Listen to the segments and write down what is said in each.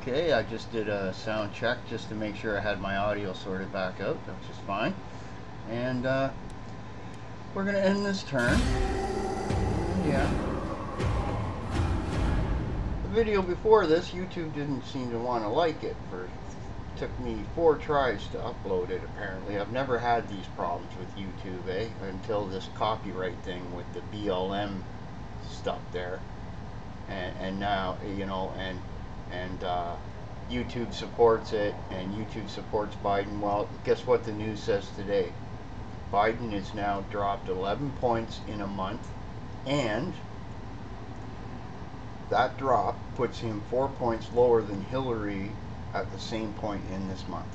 Okay, I just did a sound check just to make sure I had my audio sorted back out, which is fine. And uh, we're going to end this turn. Yeah. The video before this, YouTube didn't seem to want to like it. For took me four tries to upload it. Apparently, I've never had these problems with YouTube, eh? Until this copyright thing with the BLM stuff there, and, and now you know, and and uh, YouTube supports it, and YouTube supports Biden. Well, guess what the news says today? Biden has now dropped 11 points in a month, and that drop puts him four points lower than Hillary at the same point in this month.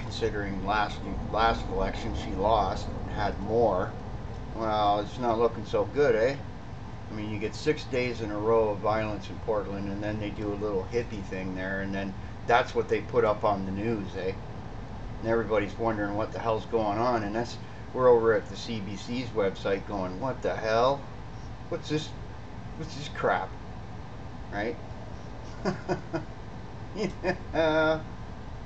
Considering last last election she lost had more, well, it's not looking so good, eh? I mean, you get six days in a row of violence in Portland, and then they do a little hippie thing there, and then that's what they put up on the news, eh? And everybody's wondering what the hell's going on, and that's we're over at the CBC's website going, what the hell? What's this? What's this crap? Right? yeah,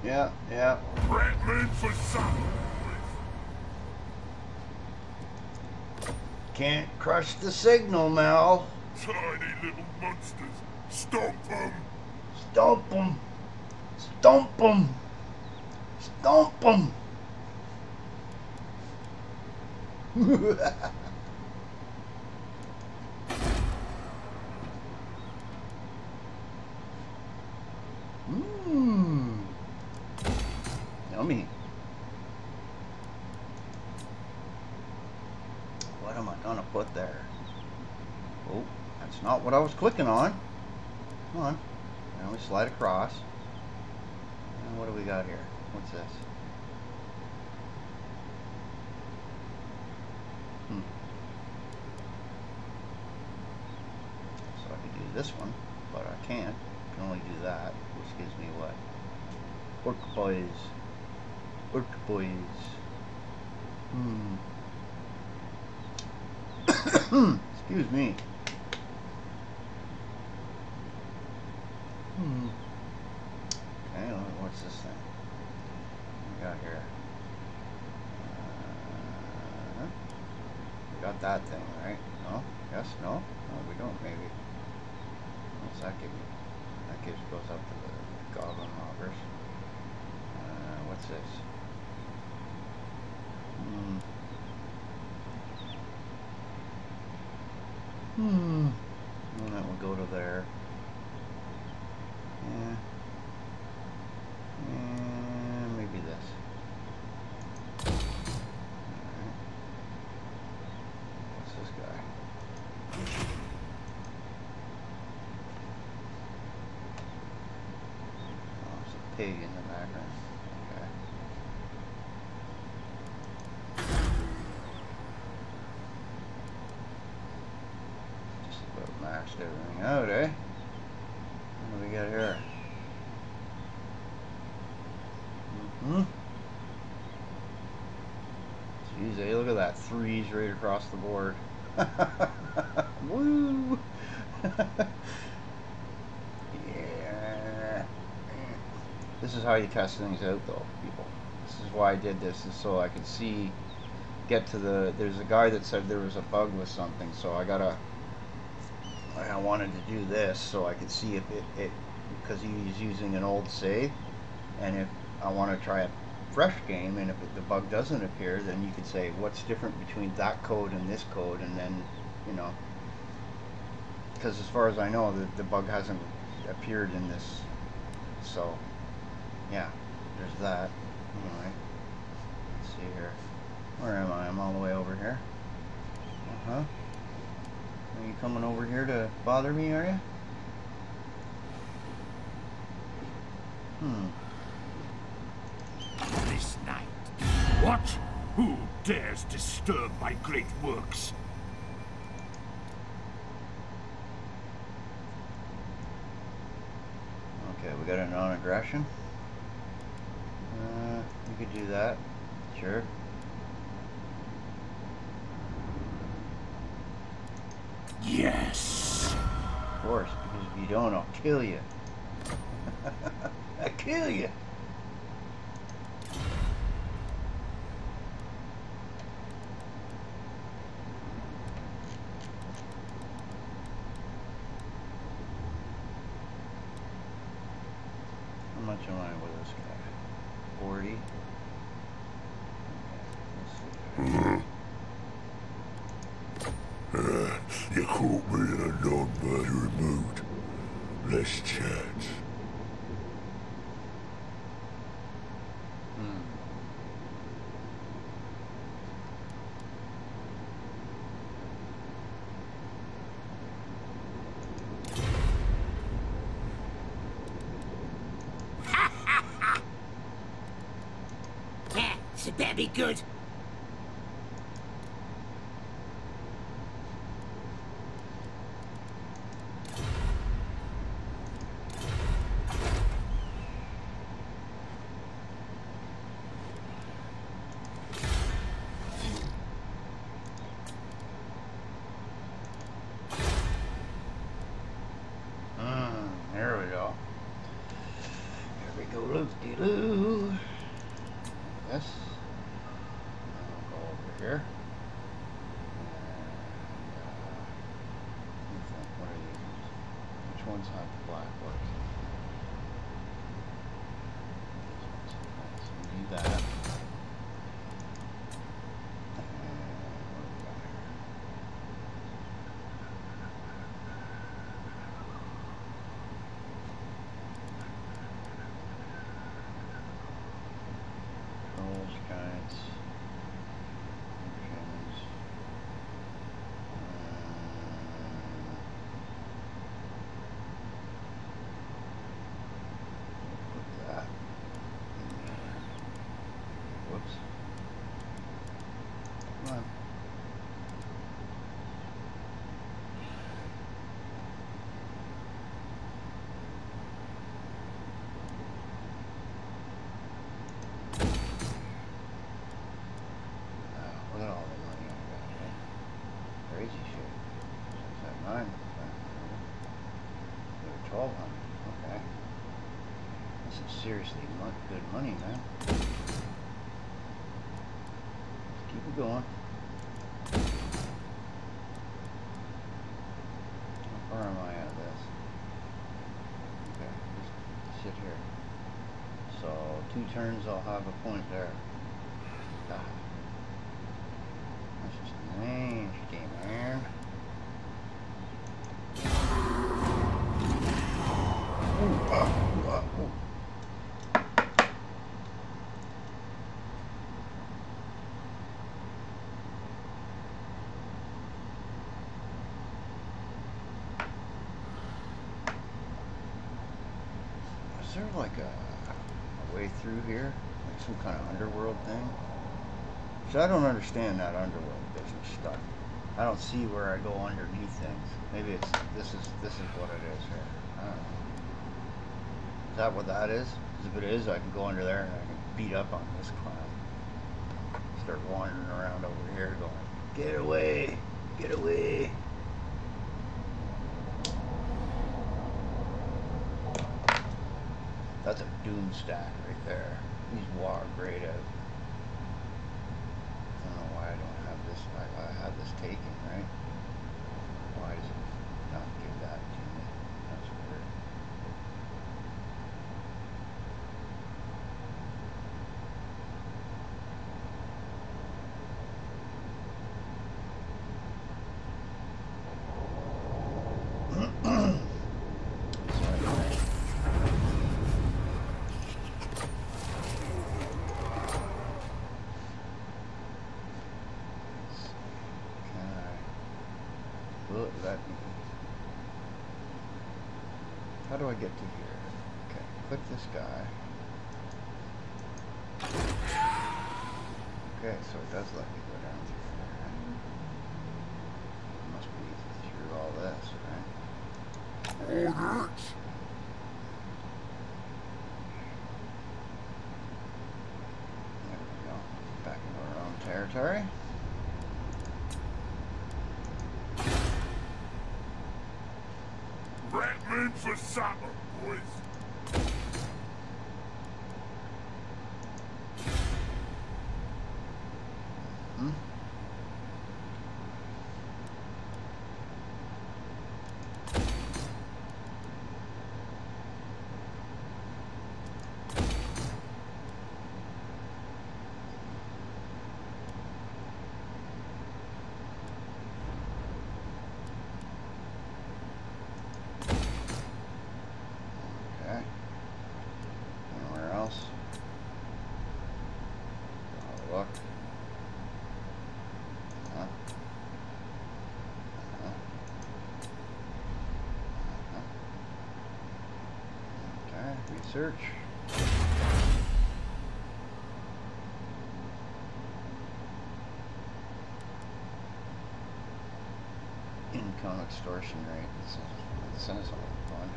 yeah, yeah. Rattling for some. Can't crush the signal, Mel. Tiny little monsters. Stomp them. Stomp them. Stomp them. Stomp them. Mmm. Yummy. Am I gonna put there? Oh, that's not what I was clicking on. Come on. Now we slide across. And what do we got here? What's this? Hmm. So I could do this one, but I can't. I can only do that, which gives me what? Work boys. Work boys. Hmm. Excuse me. Hmm. Okay, what's this thing? We got here? Uh, we got that thing, right? No? Yes? No? No, we don't, maybe. What's that give me? That gives goes up to the goblin robbers. Uh, what's this? Hmm. Hmm. And that will go to there. Yeah. And maybe this. Alright. What's this guy? Oh, it's a pig in the background. Okay. Just about maxed everything out, eh? What do got here? Mm hmm Jeez, hey, look at that. Threes right across the board. Woo! yeah. This is how you test things out, though, people. This is why I did this, is so I could see, get to the. There's a guy that said there was a bug with something, so I gotta. I wanted to do this so I could see if it, it because he's using an old save, and if I want to try a fresh game, and if it, the bug doesn't appear, then you could say what's different between that code and this code, and then you know, because as far as I know, the, the bug hasn't appeared in this, so yeah, there's that. Anyway, let's see here. Where am I? I'm all the way over here. Uh huh. Are you coming over here to bother me, are you? Hmm. This night. What? Who dares disturb my great works? Okay, we got a non-aggression. Uh, you could do that. Sure. course, because if you don't, I'll kill you. I'll kill you. Good? Mm, there we go. Here we go, loop-de-loo. Yes. I'll go over here. And, uh, what are these? Which ones have the black ones? This one's- So we need that. And what do we got here? Controls, guides, functions. Uh, put that in there. Whoops. Come on. Wow, look at all the money I got, eh? Crazy shit. Six at nine percent. Twelve hundred, okay. This is seriously good money, man. Let's keep it going. How far am I out of this? Okay, just sit here. So two turns, I'll have a point there. God. That's just nasty, man. Ooh, ah, ooh, ah, ooh. Is there like a, a way through here? Like some kind of underworld thing? So I don't understand that underworld business stuff. I don't see where I go underneath things. Maybe it's this is this is what it is here. I don't know. Is that what that is? if it is, I can go under there and I can beat up on this clown. Start wandering around over here going, get away, get away. That's a doom stack right there. He's water great out. I don't know why I don't have this. I, I have this taken, right? Why does it not give that to me? That's weird. Sorry. Can I? Will it let me? How I get to here? Okay, click this guy. Okay, so it does let me go down through there. Must be through all this, right? Orders. There we go. Back into our own territory. Ratmans. for supper, boys. Hmm? Okay. Anywhere else? Oh, look. Uh-huh. Uh-huh. Research. Income extortion rate. This is all fun.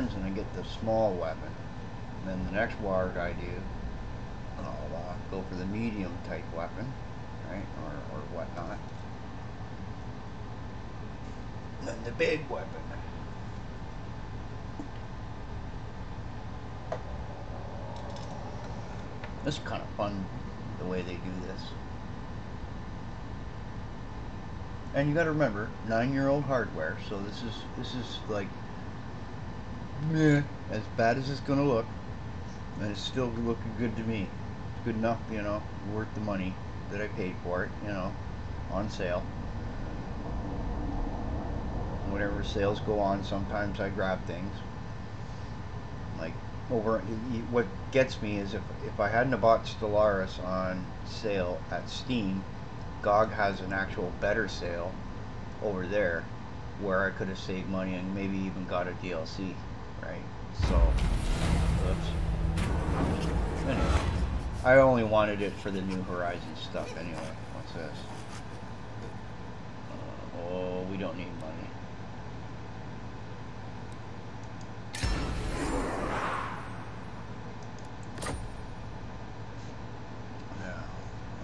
Turns and I get the small weapon. And then the next ward I do, I'll uh, go for the medium type weapon, right? Or, or whatnot. And then the big weapon. This is kind of fun the way they do this. And you got to remember, nine-year-old hardware. So this is this is like, meh, as bad as it's gonna look, and it's still looking good to me. It's good enough, you know, worth the money that I paid for it, you know, on sale. Whenever sales go on, sometimes I grab things. Like over, what gets me is if if I hadn't have bought Stellaris on sale at Steam, GOG has an actual better sale over there where I could have saved money and maybe even got a DLC, right? So. Anyway, I only wanted it for the New Horizons stuff anyway. What's this? Uh, oh, we don't need money. Yeah,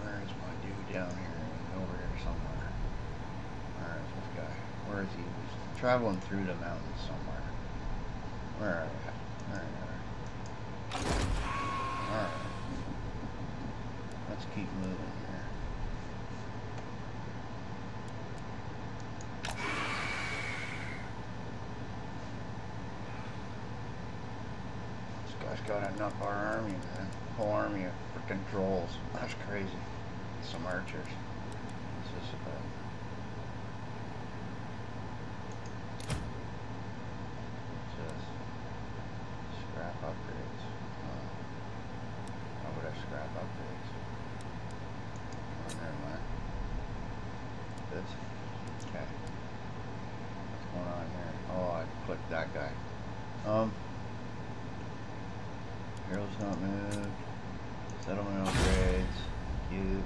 where is my dude down here? Over here somewhere. Where is this guy? Where is he? Traveling through the mountains somewhere. Where are they? at? Where are they? Alright. Let's keep moving here. This guy's got enough our army, man. Whole army of freaking trolls. That's crazy. Some archers. What's this about? What's this? Scrap upgrades. Oh. Why would I scrap upgrades? Oh, never mind. This? Okay. What's going on here? Oh, I clicked that guy. Um. Heroes not moved. Settlement upgrades. Cute.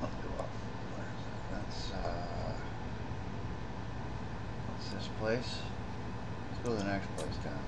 Let's go up. Where is that? That's uh what's this place? Let's go to the next place down.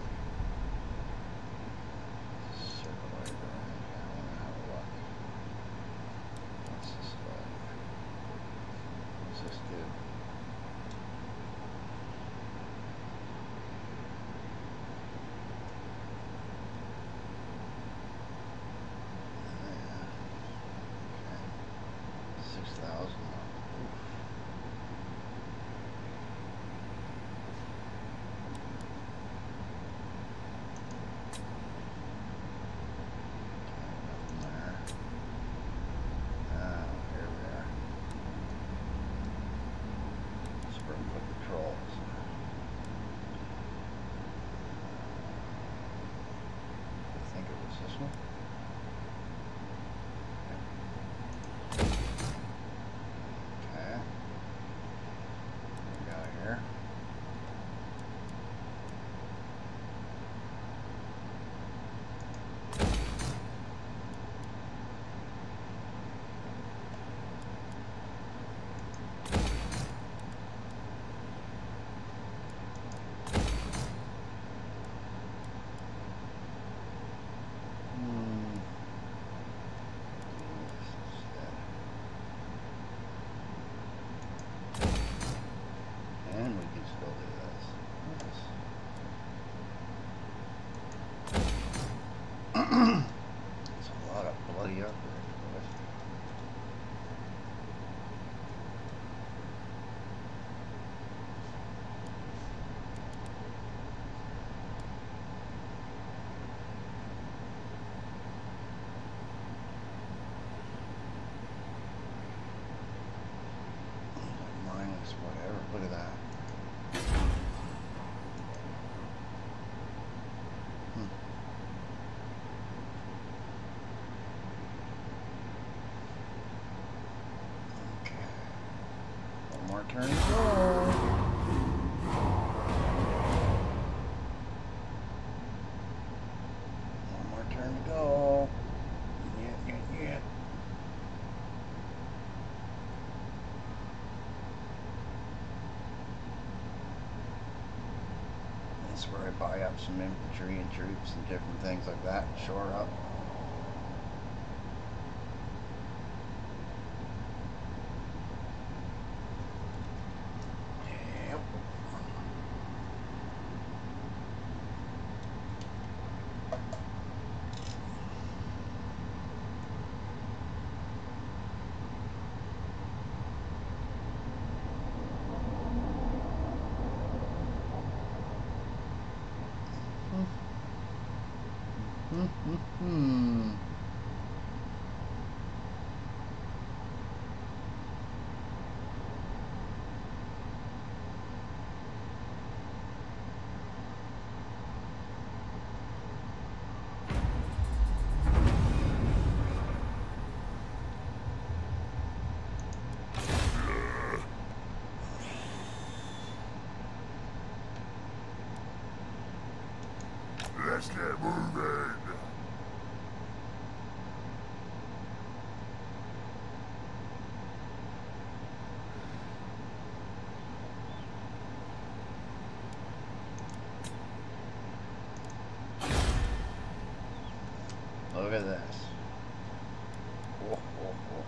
Turn go. One more turn to go. Yeah, yeah, yeah. This is where I buy up some infantry and troops and different things like that, shore up. Yep. Hmm. Let's get moving. Look at this. Whoa, whoa, whoa,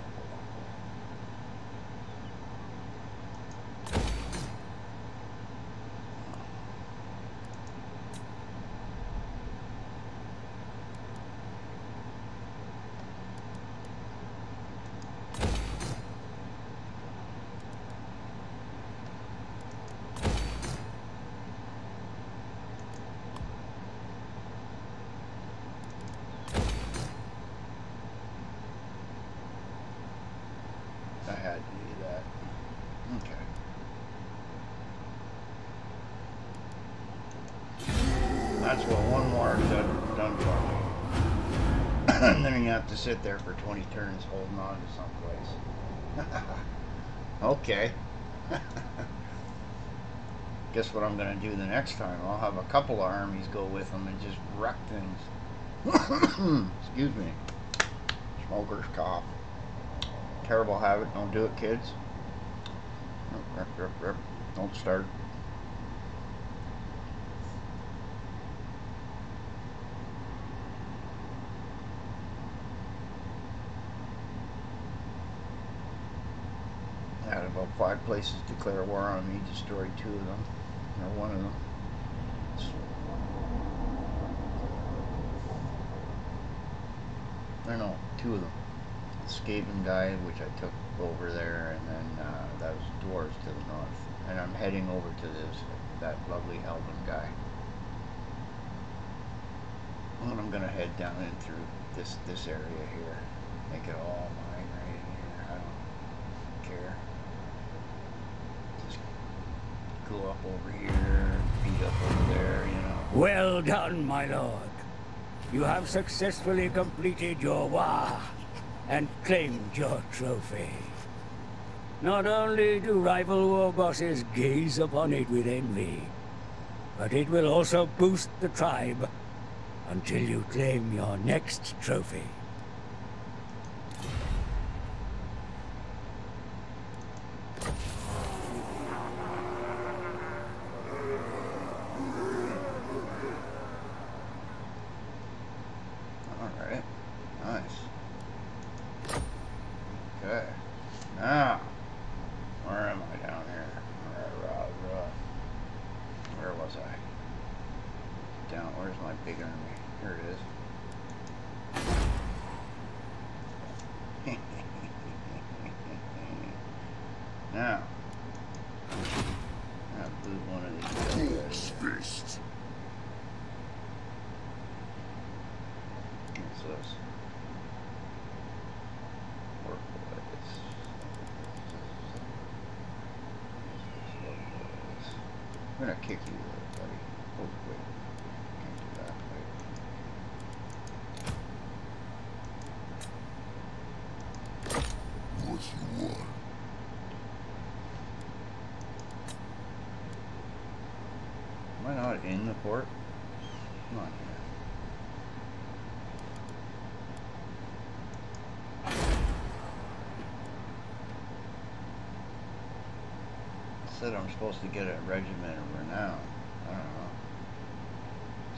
I had to do that. Okay. That's what one more done, done for me. and then you have to sit there for 20 turns holding on to someplace. okay. Guess what I'm going to do the next time? I'll have a couple of armies go with them and just wreck things. Excuse me. Smoker's cough. Terrible habit. Don't do it, kids. Don't start. I had about five places declare war on me, destroy two of them, or one of them. I know, two of them. The Skaven guy, which I took over there, and then uh, that was dwarves to the north. And I'm heading over to this that lovely Elven guy. And I'm gonna head down in through this this area here, make it all mine right in here. I don't care. Just go up over here, beat up over there, you know. Well done, my lord. You have successfully completed your war and claimed your trophy. Not only do rival war bosses gaze upon it with envy, but it will also boost the tribe until you claim your next trophy. Alright. Nice. Okay. Now, where am I down here? Where, uh, uh, where was I? Down, where's my big army? Here it is. now, I'll boot one of these guys. Fist. What's this? Work boys. I'm gonna kick you, buddy. Oh, wait. Can't do that. Wait. What you want? in the port? Come on here. It said I'm supposed to get a regiment of renown. I don't know.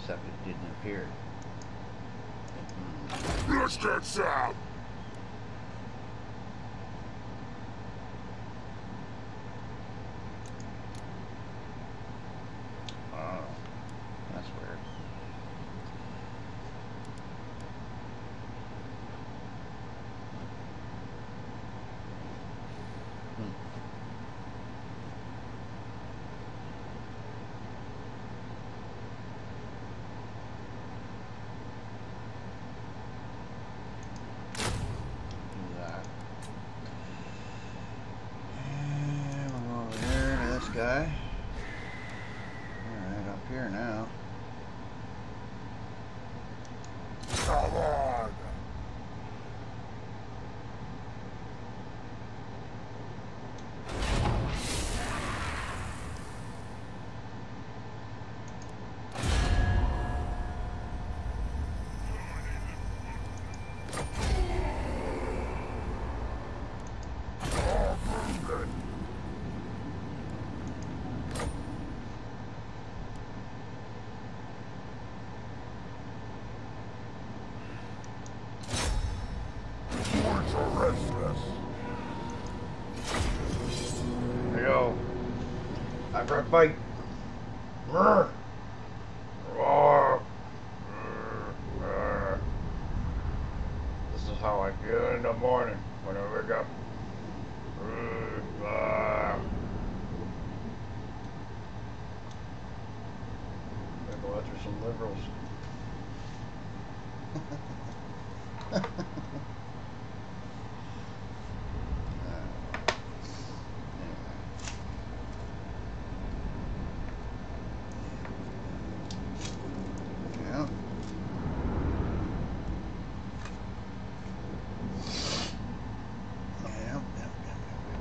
Except it didn't appear. Hmm. Let's get some! Oh, that's weird. Hmm. Do that. And we'll go over here to this guy. Alright, up here now. Time for a fight. Roar. Roar. Roar. This is how I feel in the morning when I wake up. Roar. Gotta go after some liberals. Yeah. Yep, yep, yep, yep.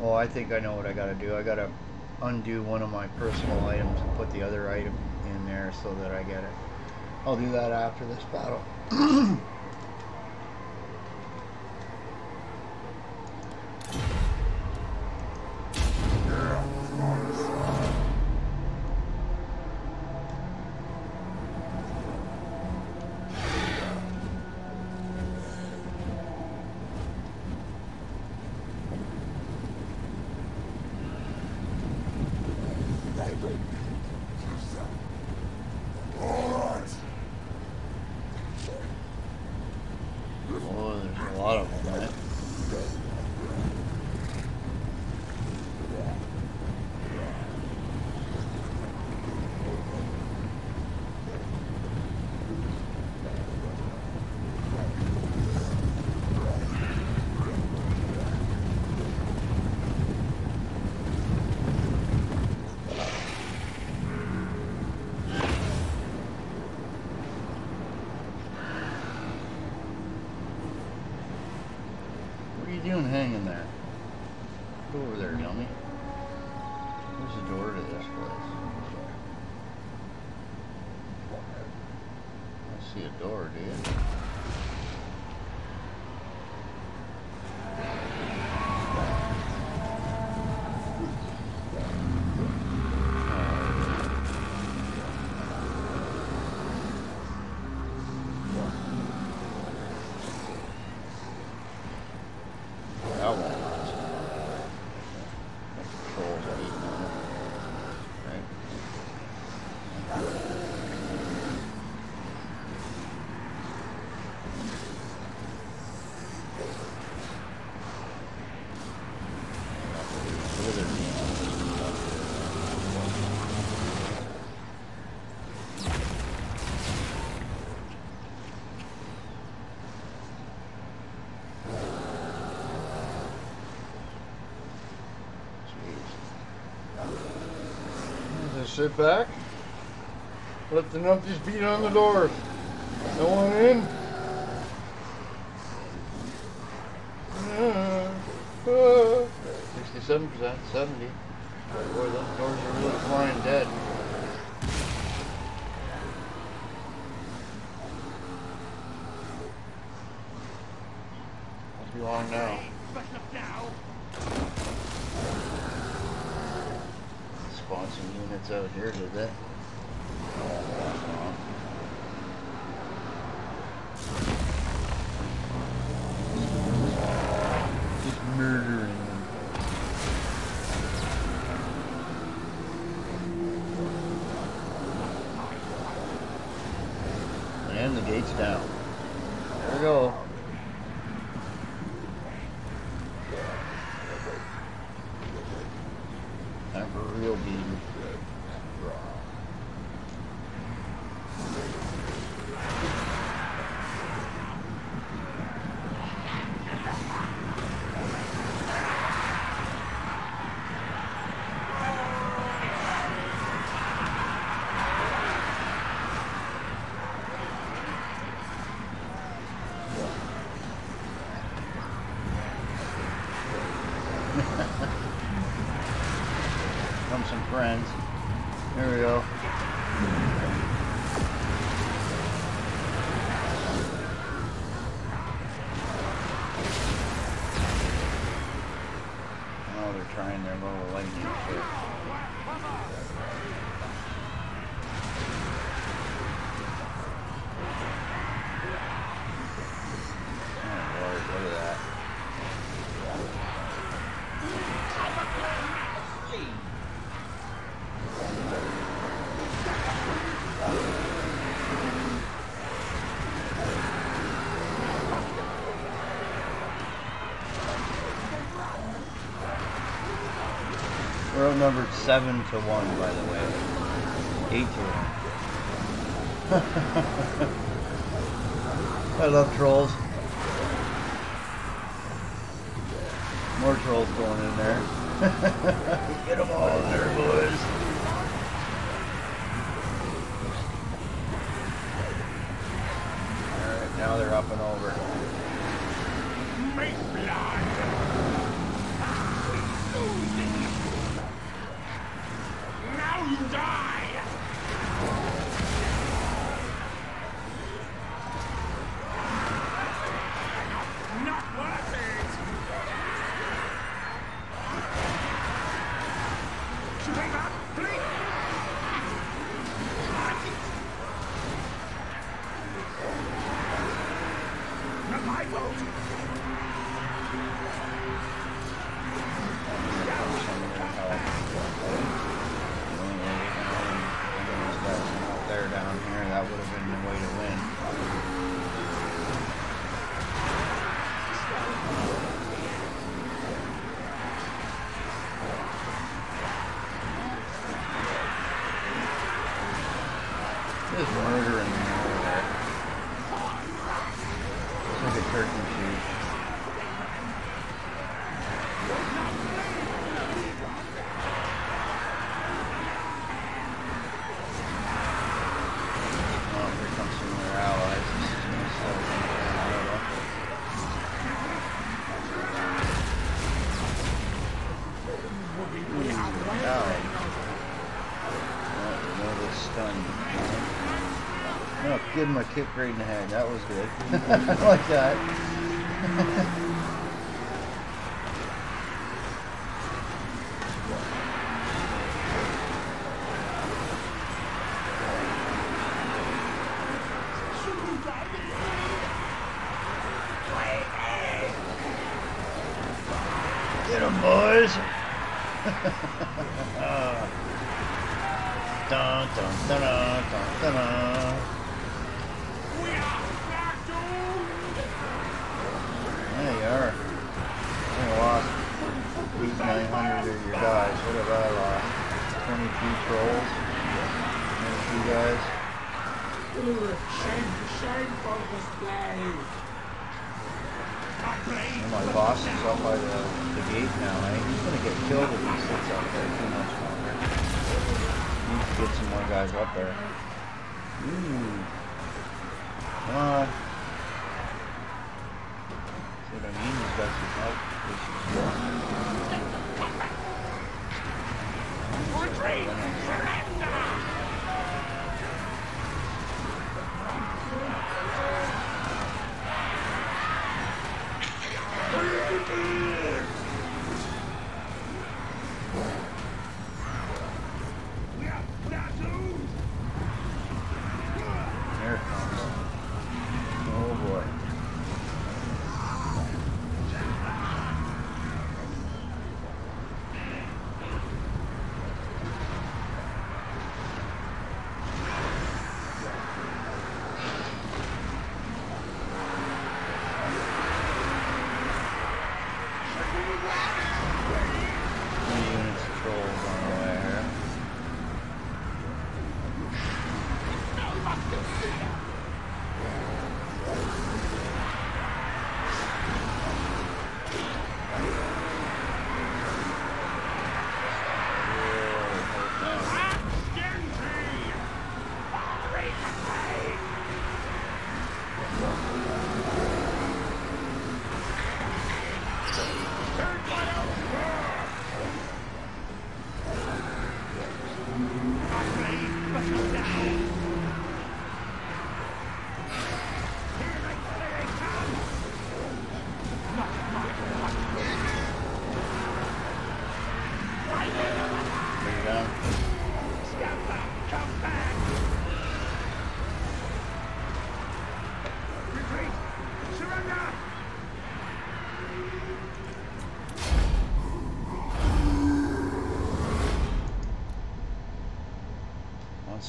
Well, I think I know what I gotta do. I gotta undo one of my personal items and put the other item in there so that I get it. I'll do that after this battle. doing hanging there? Go over there, dummy. Where's the door to this place? I see a door, do Sit back. Let the numpties beat on the door. No one in? Uh, uh. 67%, 70. Boy, those doors are really flying dead. friends. seven to one, by the way. Eight to one. I love trolls. More trolls going in there. Get them all in there, boys. Alright, now they're up and over. die! my kick right in the head. That was good. like that.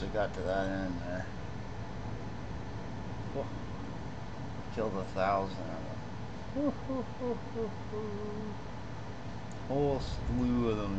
Once got to that end there. Killed a thousand of them. Whole slew of them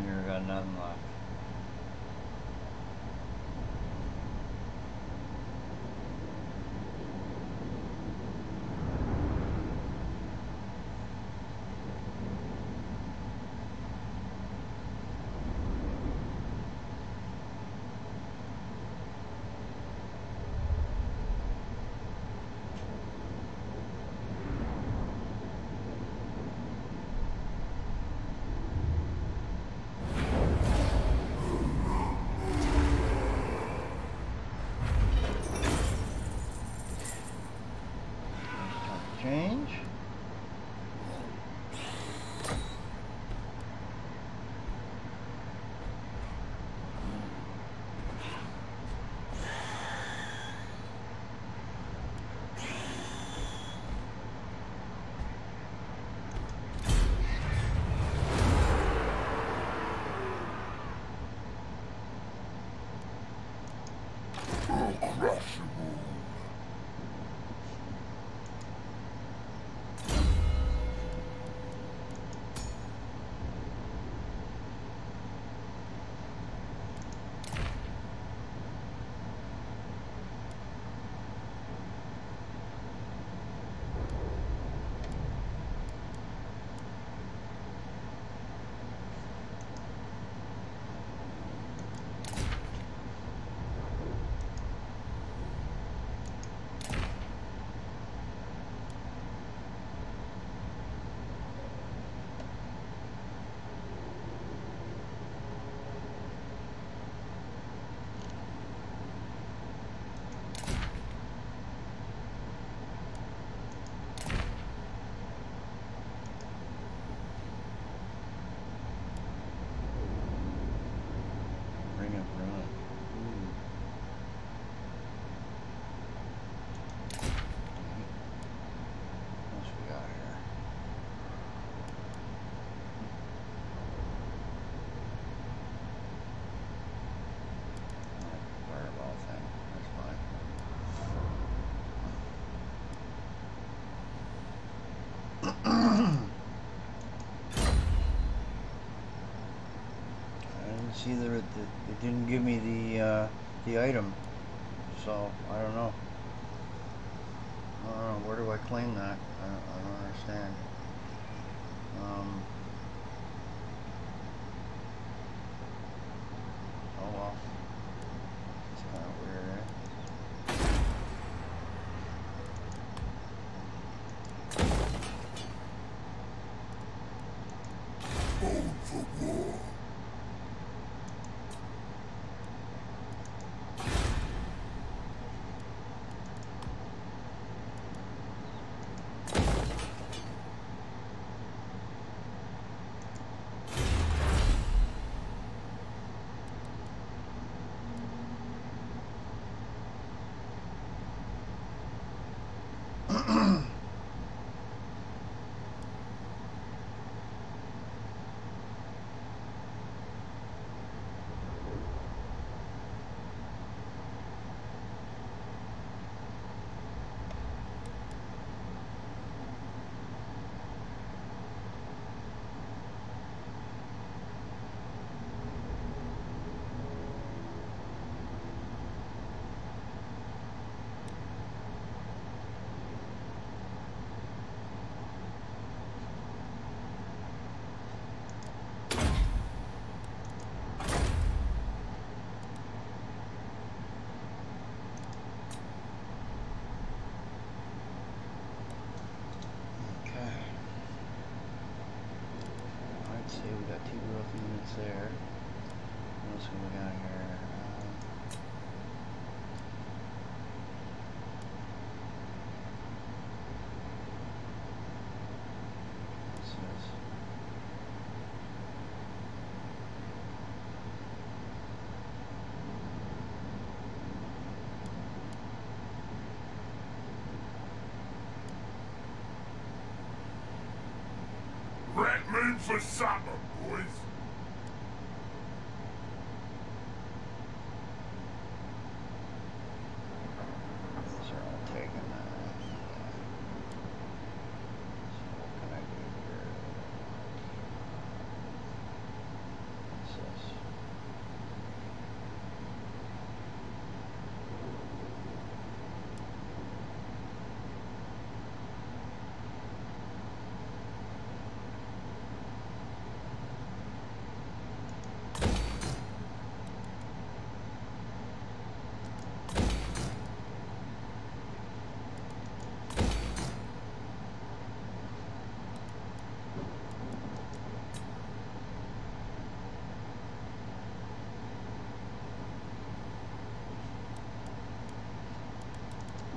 see that it, it didn't give me the uh, the item, so I don't know. I don't know. Where do I claim that? I I don't understand. Um. Oh well. Growth units there. What else we got here? For supper, boys. These are all taken. Uh, so what can I do here? What's this?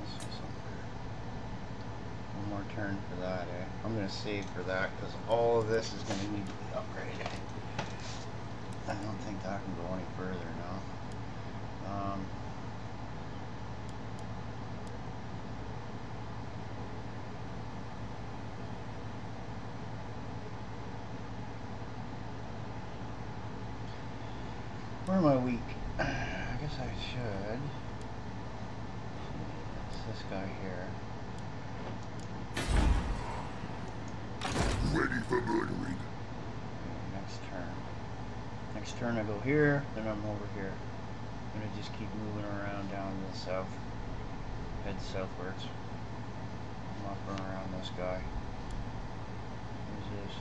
This is over. One more turn for that, I'm gonna save for that because all of this is gonna need to be upgraded. I don't think that can go any further now. Um, where am I weak? I guess I should. It's this guy here. Ready for murdering. Next turn. Next turn I go here, then I'm over here. I'm gonna just keep moving around down to the south. Head southwards. I'm up and around this guy. Who's this?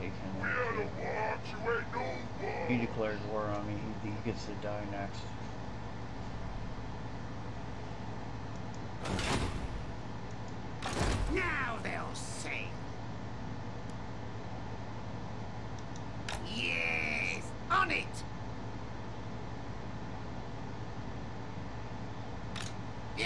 Take him out oughta too. watch, you ain't no one. He declares war on me. He, he gets to die next. Now they'll sing. Yes, on it. Yeah.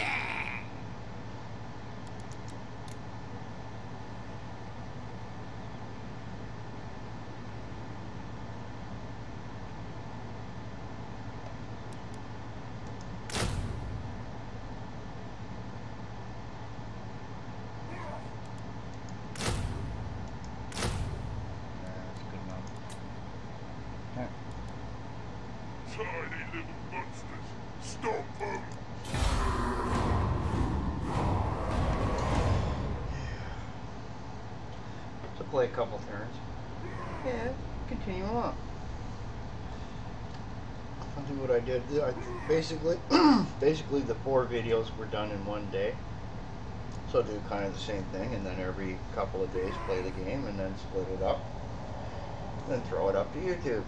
Yeah, that's good enough. Okay. Tiny little monsters. Stop them. So play a couple turns. Yeah, continue on. I'll do what I did. I basically, basically the four videos were done in one day. So do kind of the same thing, and then every couple of days play the game, and then split it up, then throw it up to YouTube.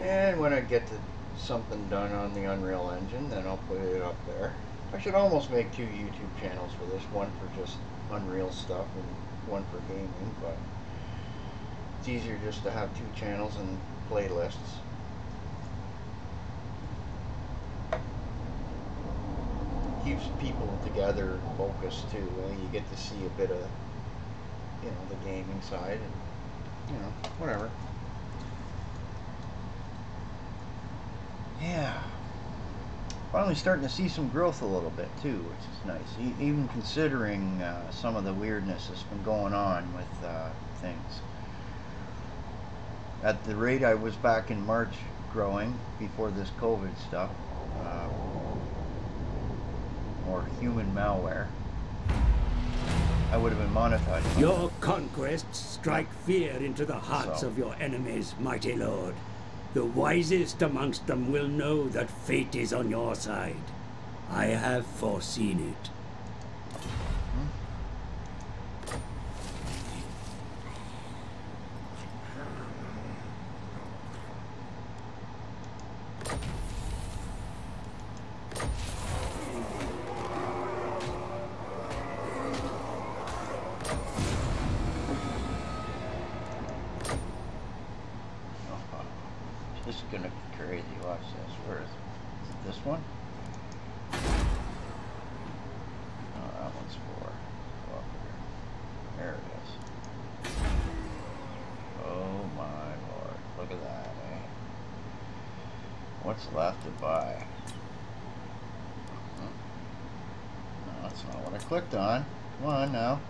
And when I get to something done on the Unreal Engine, then I'll put it up there. I should almost make two YouTube channels for this, one for just Unreal stuff and one for gaming, but it's easier just to have two channels and playlists. Keeps people together and focused too. And You get to see a bit of, you know, the gaming side and, you know, whatever. Yeah. Finally starting to see some growth a little bit too, which is nice. E- even considering uh, some of the weirdness that's been going on with uh, things. At the rate I was back in March growing before this COVID stuff, uh, or human malware, I would have been monetized. Your conquests strike fear into the hearts So- of your enemies, mighty lord. The wisest amongst them will know that fate is on your side. I have foreseen it. That's not what I clicked on. Come on now.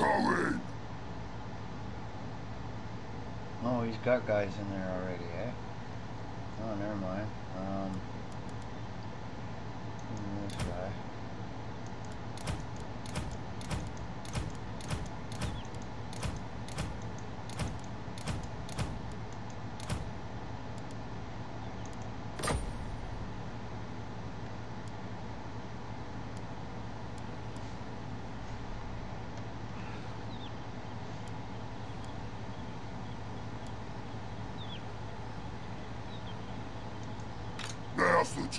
going! Oh, he's got guys in there already, eh? Oh, never mind.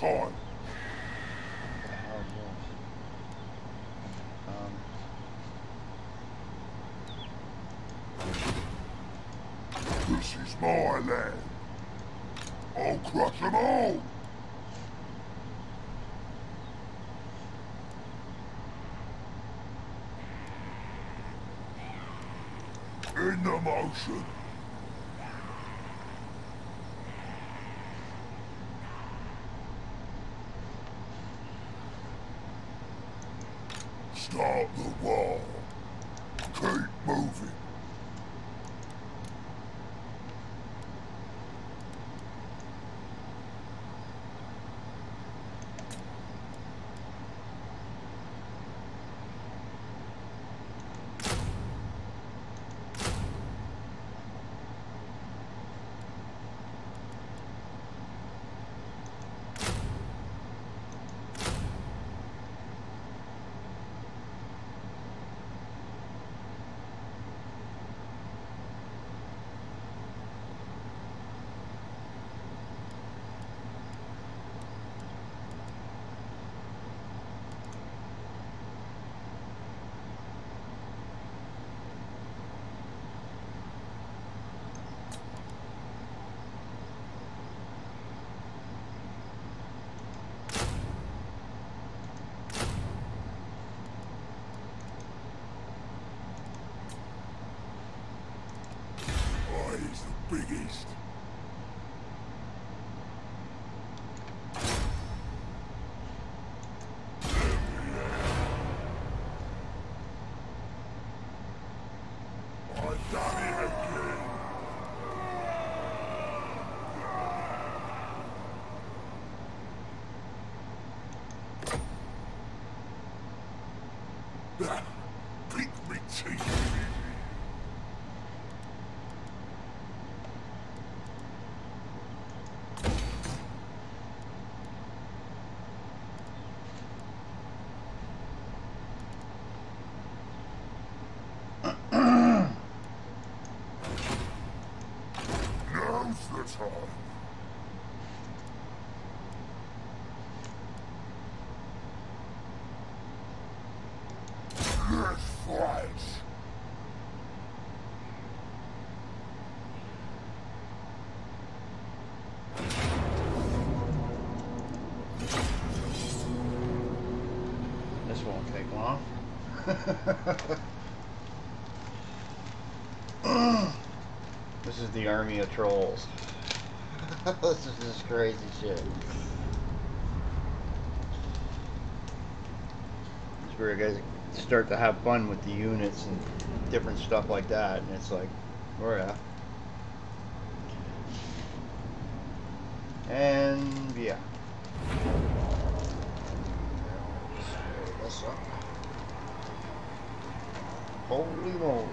This is my land. I'll crush them all! In the motion! The biggest. I've done it again. Ah, Pick me teeth. Now's the time. Let's fight. This won't take long. this is the army of trolls. this is just crazy shit. It's where guys start to have fun with the units and different stuff like that, and it's like, oh yeah. And yeah. This up. Holy moly.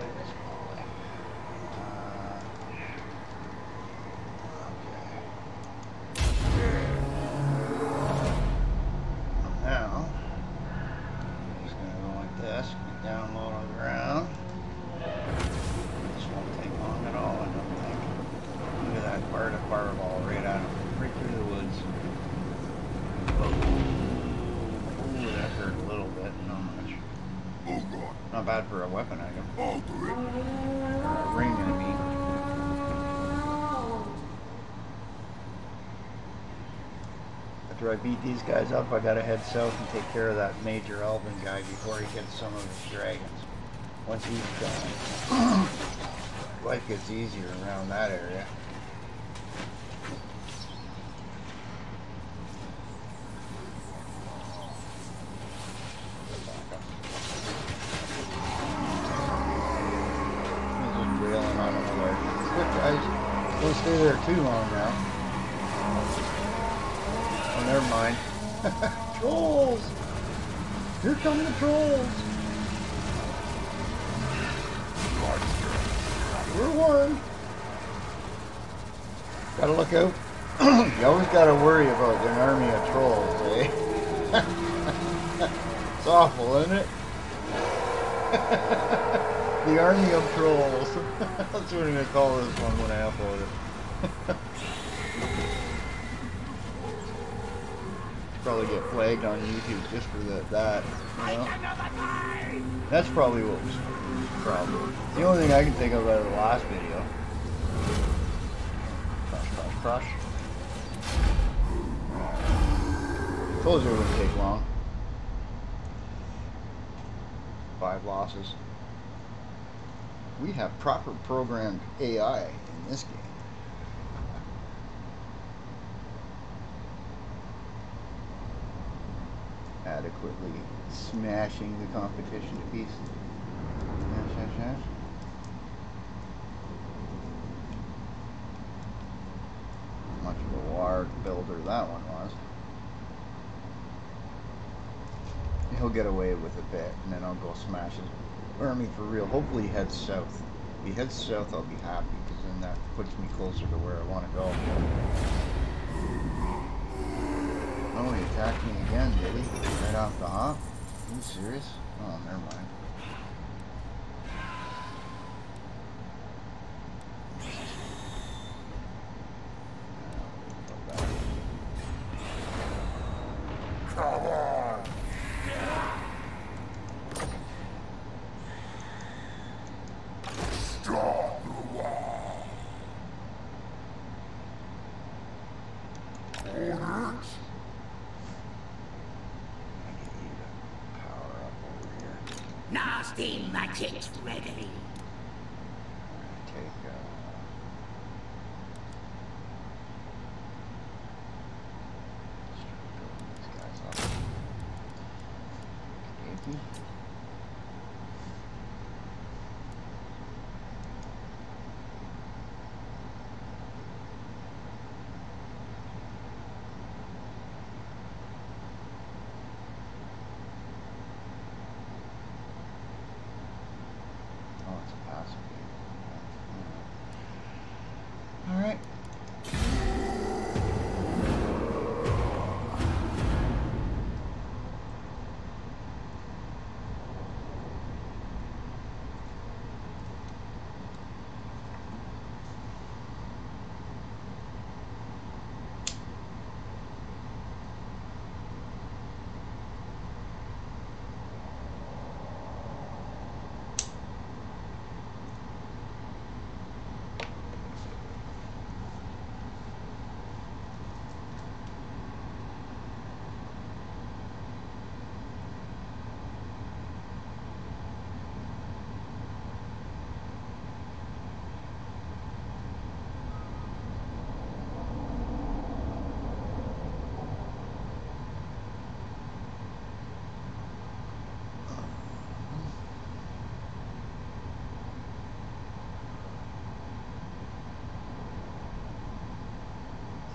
Uh, okay. Now, I'm just gonna go like this, get down low on the ground. This won't take long at all, I don't think. Look at that part of fireball right out of right through the woods. Ooh, that hurt a little bit, not much. Hold on. Not bad for a weapon item. I'll do it. Or a ring enemy. After I beat these guys up, I gotta head south and take care of that major elven guy before he gets some of his dragons. Once he's done, life gets easier around that area. Just railing on away. Quick guys, don't stay there too long now. You always gotta worry about an army of trolls, eh? it's awful, isn't it? the army of trolls. That's what I'm gonna call this one when I upload it. probably get flagged on YouTube just for that. That you know. That's probably what was the problem. The only thing I can think of out of the last. Told you it wouldn't take long. Five losses. We have proper programmed AI in this game. Adequately smashing the competition to pieces. Much of a large builder that one was. He'll get away with a bit, and then I'll go smash his army for real. Hopefully he heads south. If he heads south, I'll be happy, because then that puts me closer to where I want to go. Oh, he attacked me again, did he? Right off the hop? Are you serious? Oh, never mind. Come on! Stop the wall! Orders? I get you to power up over here. Nasty magic's ready. Take, uh... start building these guys up. Yankee. Oh, it's a passive game. Alright.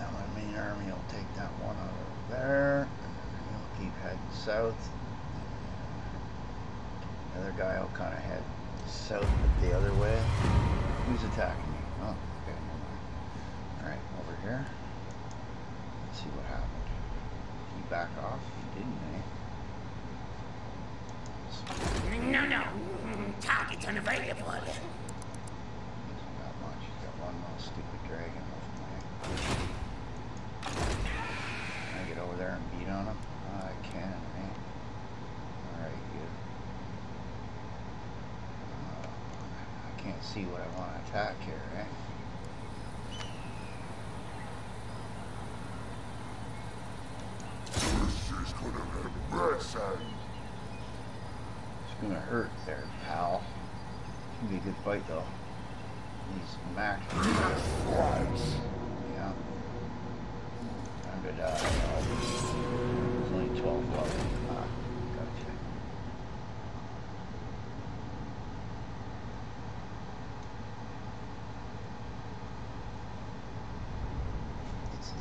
Now my main army will take that one out of there, and then he'll keep heading south. The other guy will kind of head south but the other way. Who's attacking me? Oh, okay, never mind. Alright, over here. Let's see what happened. Did he back off? He didn't, eh? No, no. Target's unavailable. Hasn't got much. He's got one little stupid dragon left in Can I get over there and beat on him? I can, right? Alright, you. Uh, I can't see what I want to attack here, right? This is gonna messy! It's gonna hurt there, pal. Gonna be a good fight, though. He's max.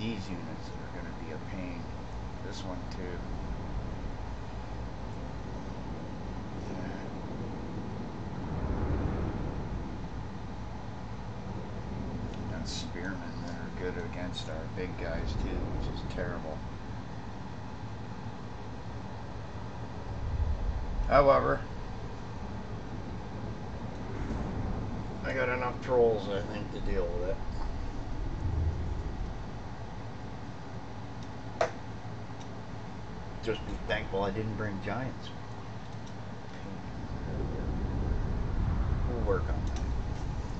These units are going to be a pain. This one, too. Got spearmen that are good against our big guys, too, which is terrible. However, I got enough trolls, I think, to deal with it. Thankful I didn't bring giants. We'll work on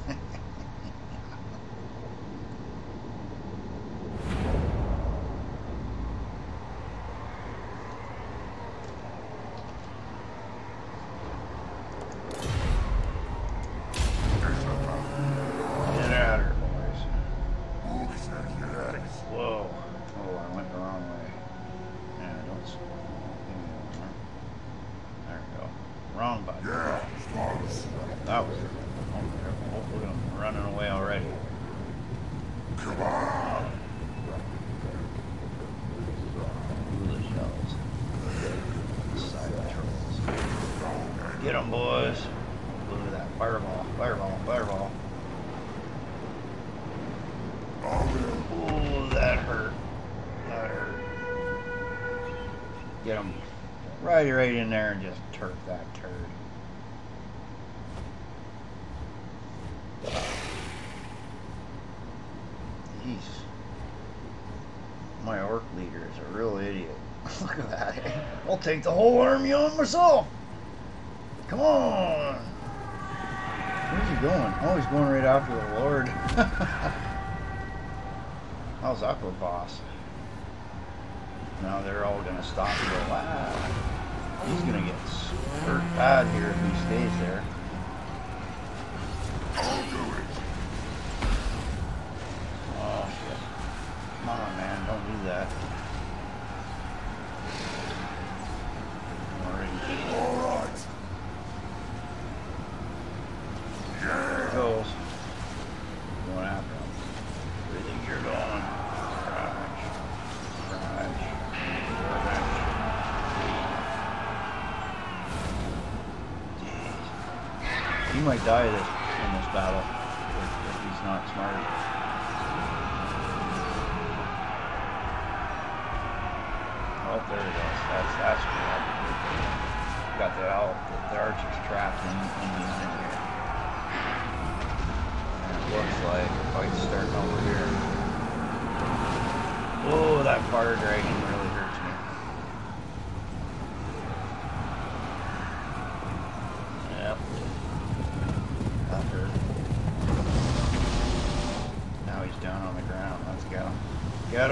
that. dive you right in there and just turf that turd. Jeez. My orc leader is a real idiot. Look at that. I'll take the whole army on myself. might die this.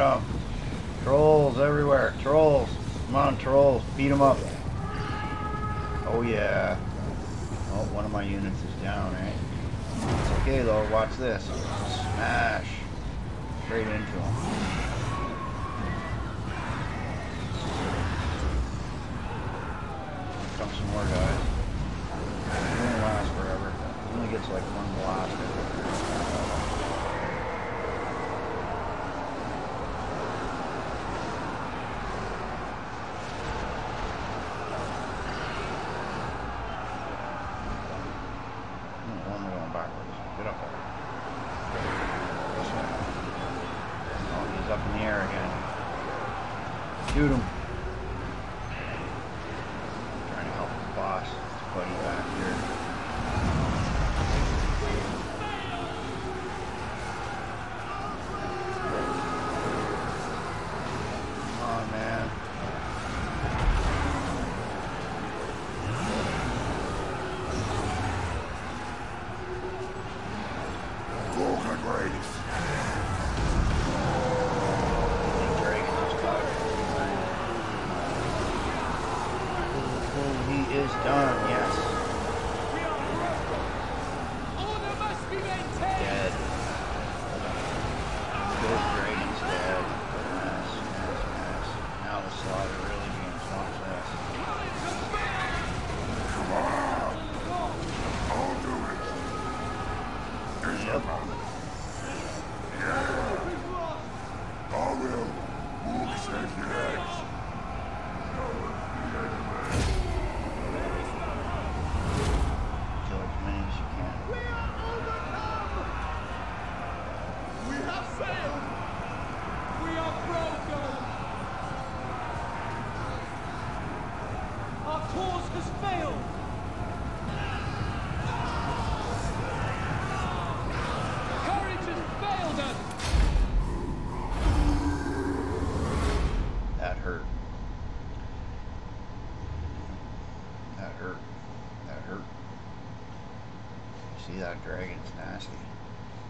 them. Trolls everywhere. Trolls. Come on, trolls. Beat them up. Oh, yeah. Oh, one of my units is down, eh? It's okay, though. Watch this. that dragon's nasty.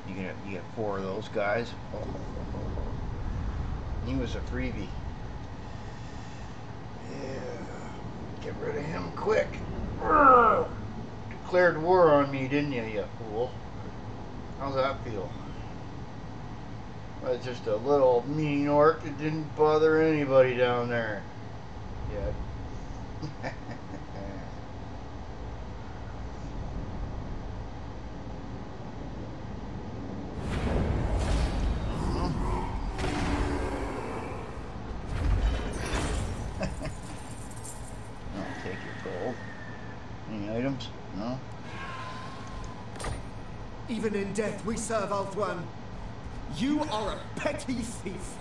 You get you get four of those guys. Oh. He was a freebie. Yeah. Get rid of him quick. Declared war on me, didn't you, you fool? How's that feel? That's just a little mean orc that didn't bother anybody down there. death we serve, Althwan. You are a petty thief.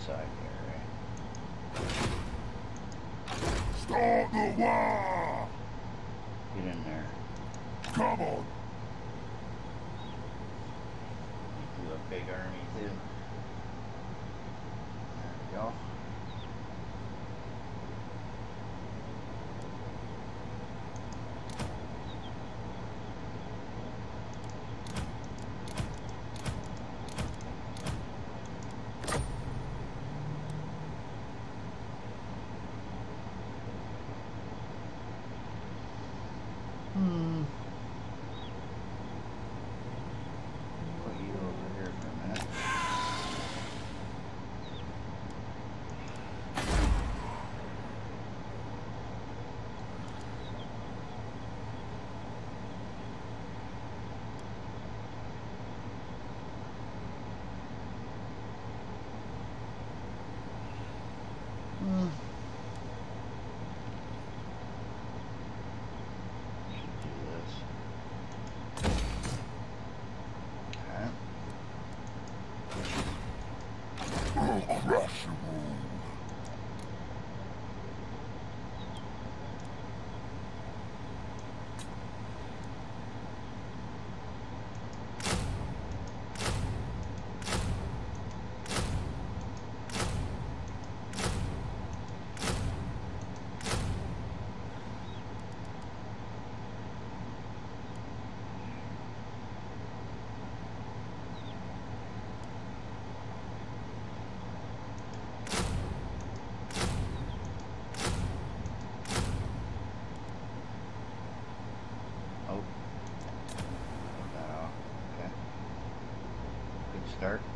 outside here, right? Start the wire! dark.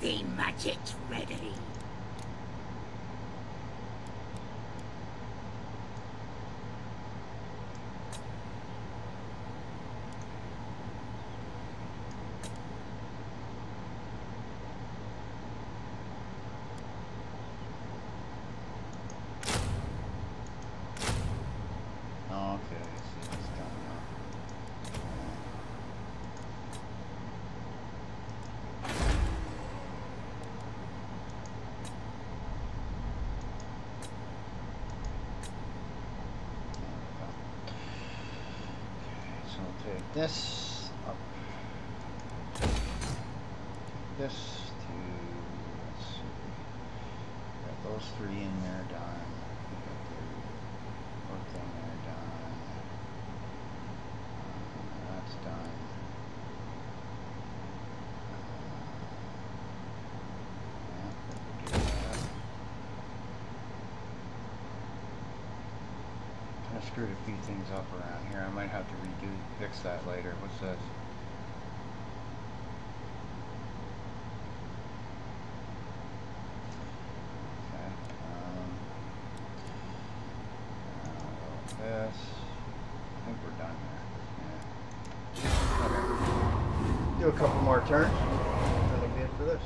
the magic ready. this up. This to, those three in there done. That's there done. Uh, that's done. Uh, screwed a few things up around here. I might have to redo, fix that later. What's this? Okay. Um, uh, this. I think we're done here. Yeah. Okay. Do a couple more turns. That'll be it for this.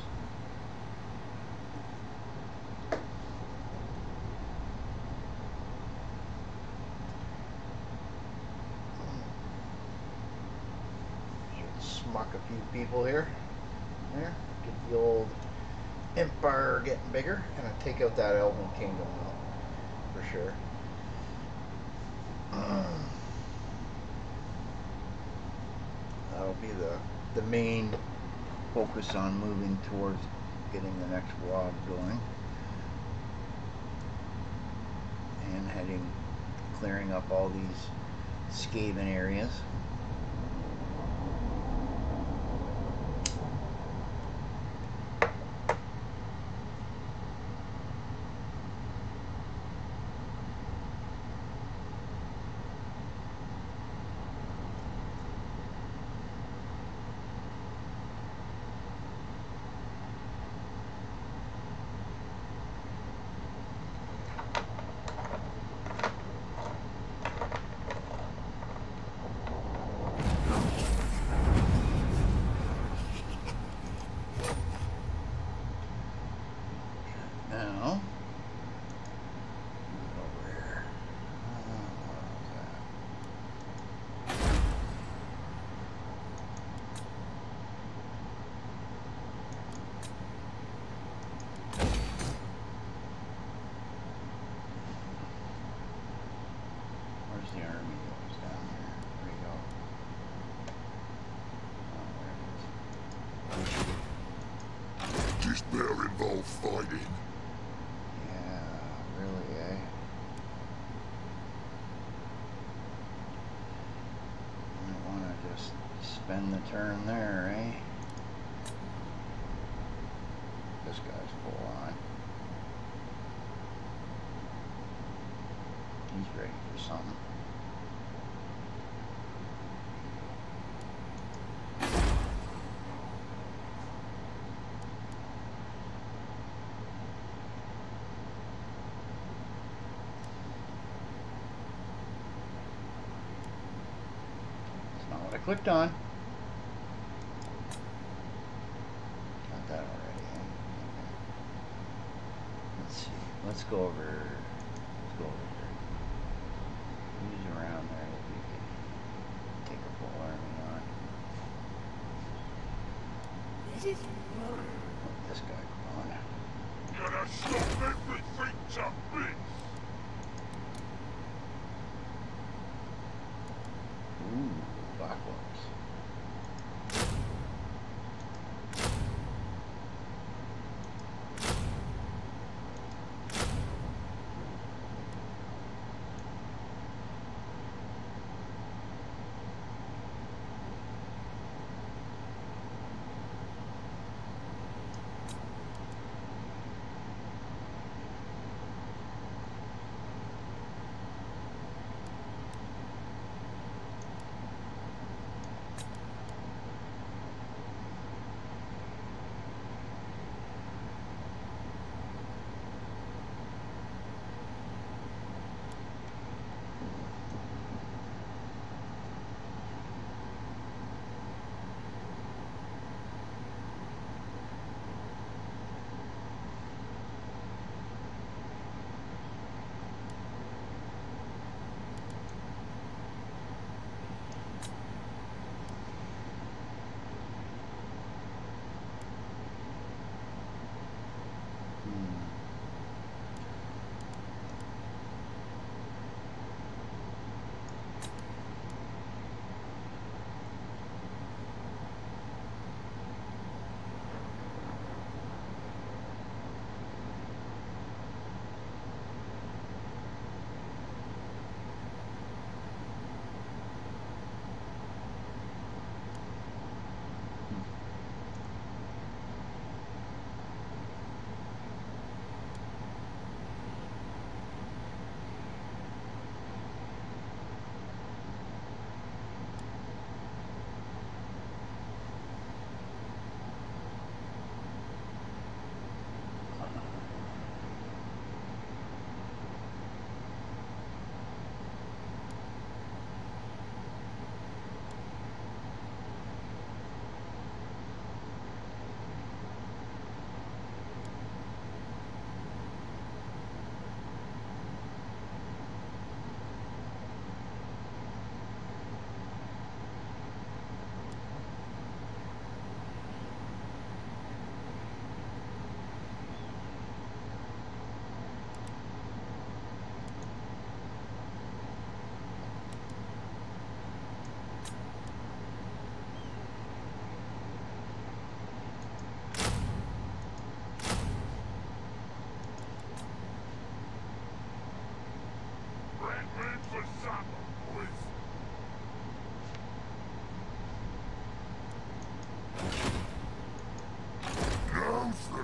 Should smuck a few people here. There. Get the old empire getting bigger. And I take out that Elven Kingdom though. For sure. That'll be the the main focus on moving towards getting the next Waaagh going. And heading clearing up all these Skaven areas. Now, over here. Uh, where was that? Where's the army goes down here? Where we go? Oh, there it is. This bear involve fighting. Yeah, really, eh? Might want to just spend the turn there, eh? This guy's full on. He's ready for something. Clicked on. Got that already. eh? Okay. Let's go over. Let's go over here. Who's around there that we could take a full army on? This is murder. This guy go on. Gonna stop everything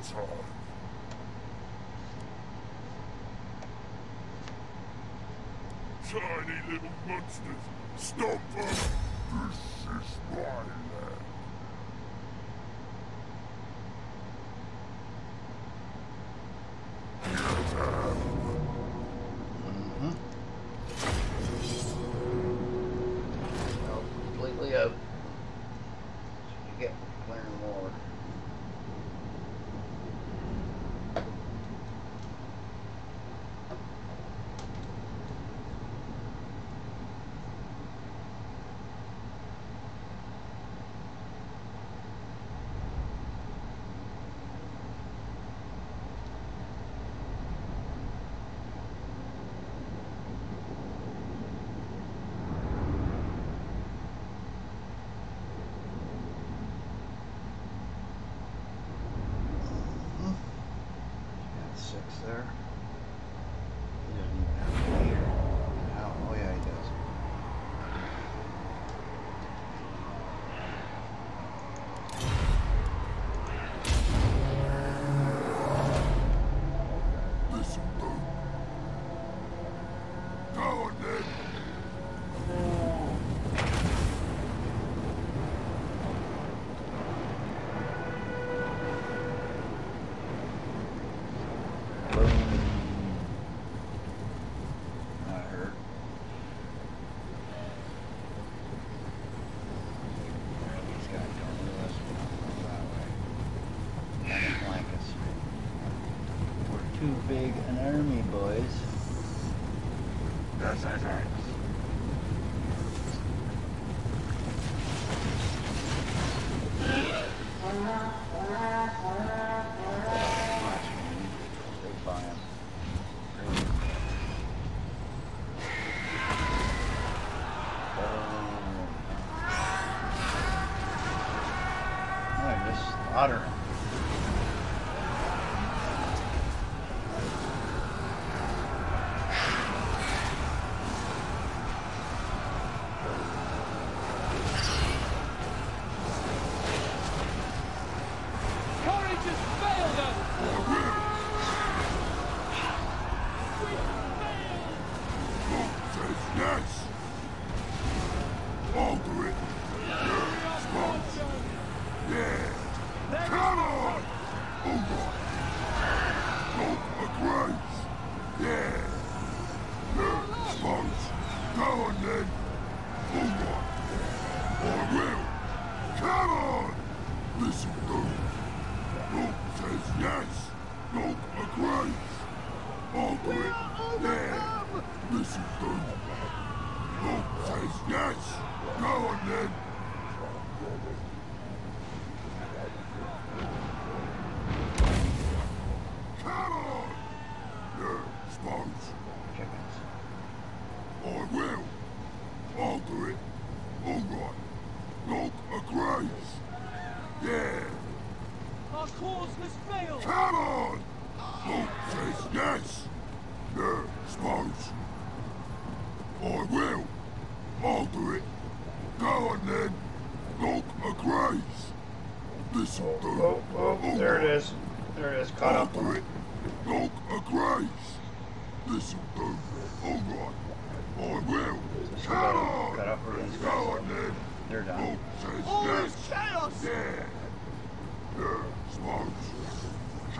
it's. Tiny little monsters, stop them! This is my land. Mm -hmm. Completely out. six there.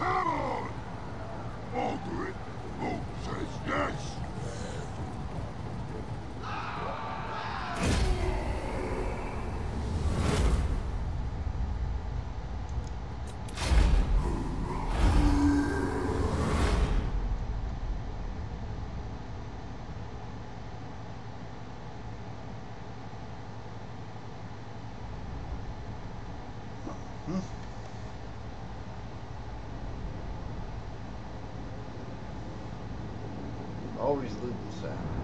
terrible. always lose. So.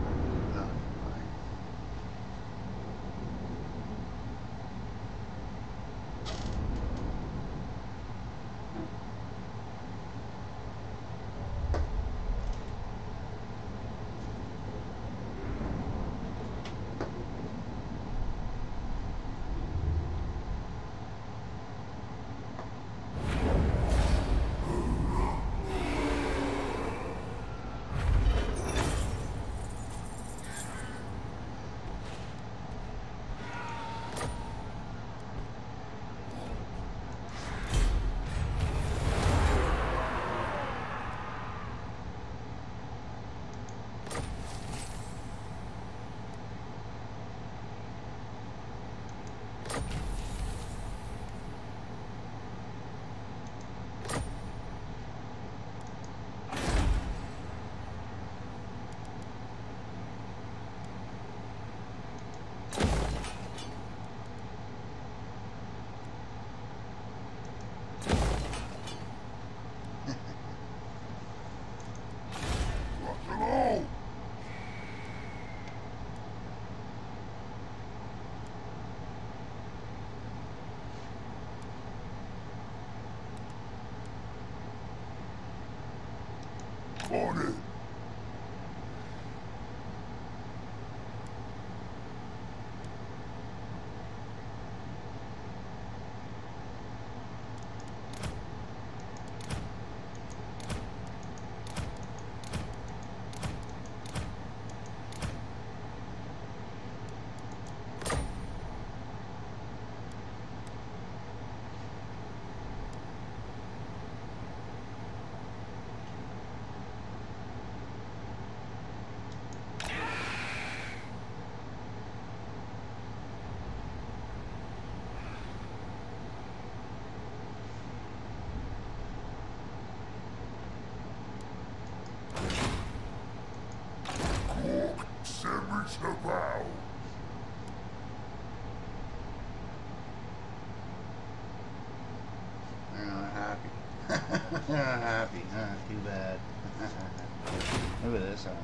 happy. huh? too bad. Look at this army.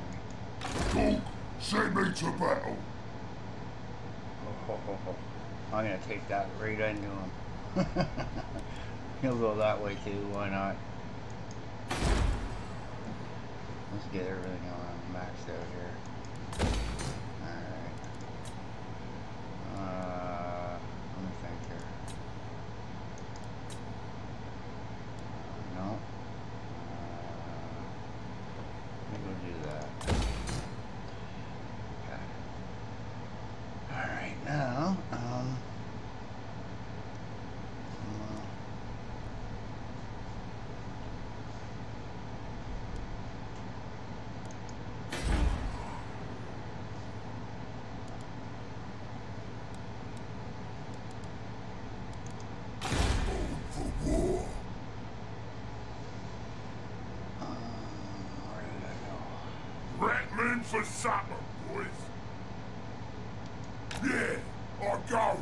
Quark, send me to battle. Oh, oh, oh. I'm gonna take that right into him. He'll go that way too. Why not? Let's get everything on maxed out here. Alright. Uh, let me think here. No. Uh, let me go do that. Okay. Alright, now, um. uh, For war. uh, where did I For supper, boys. Yeah, I got it.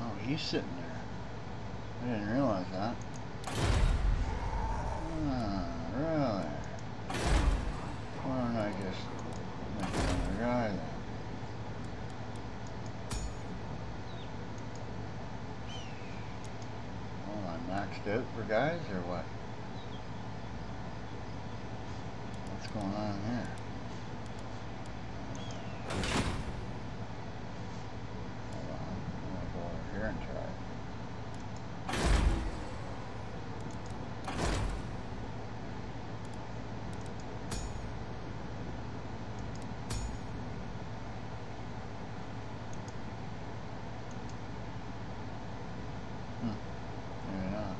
Oh, he's sitting there. I didn't realize that. Ah, really? Why don't I just make another guy then? Well, Out for guys or what? What's going on here? Hold on. I'm gonna go over here and try it. Hmm. Maybe not.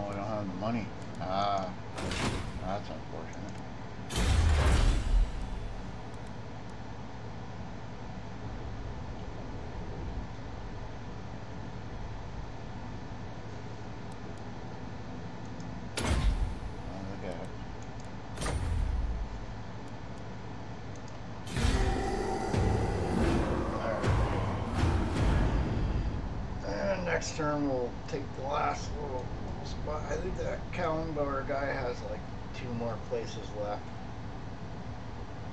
Oh, we don't have the money. Ah, that's unfortunate. Oh, look at it. And next turn we'll take the last little spot. I think that Kalimdor guy has like two more places left.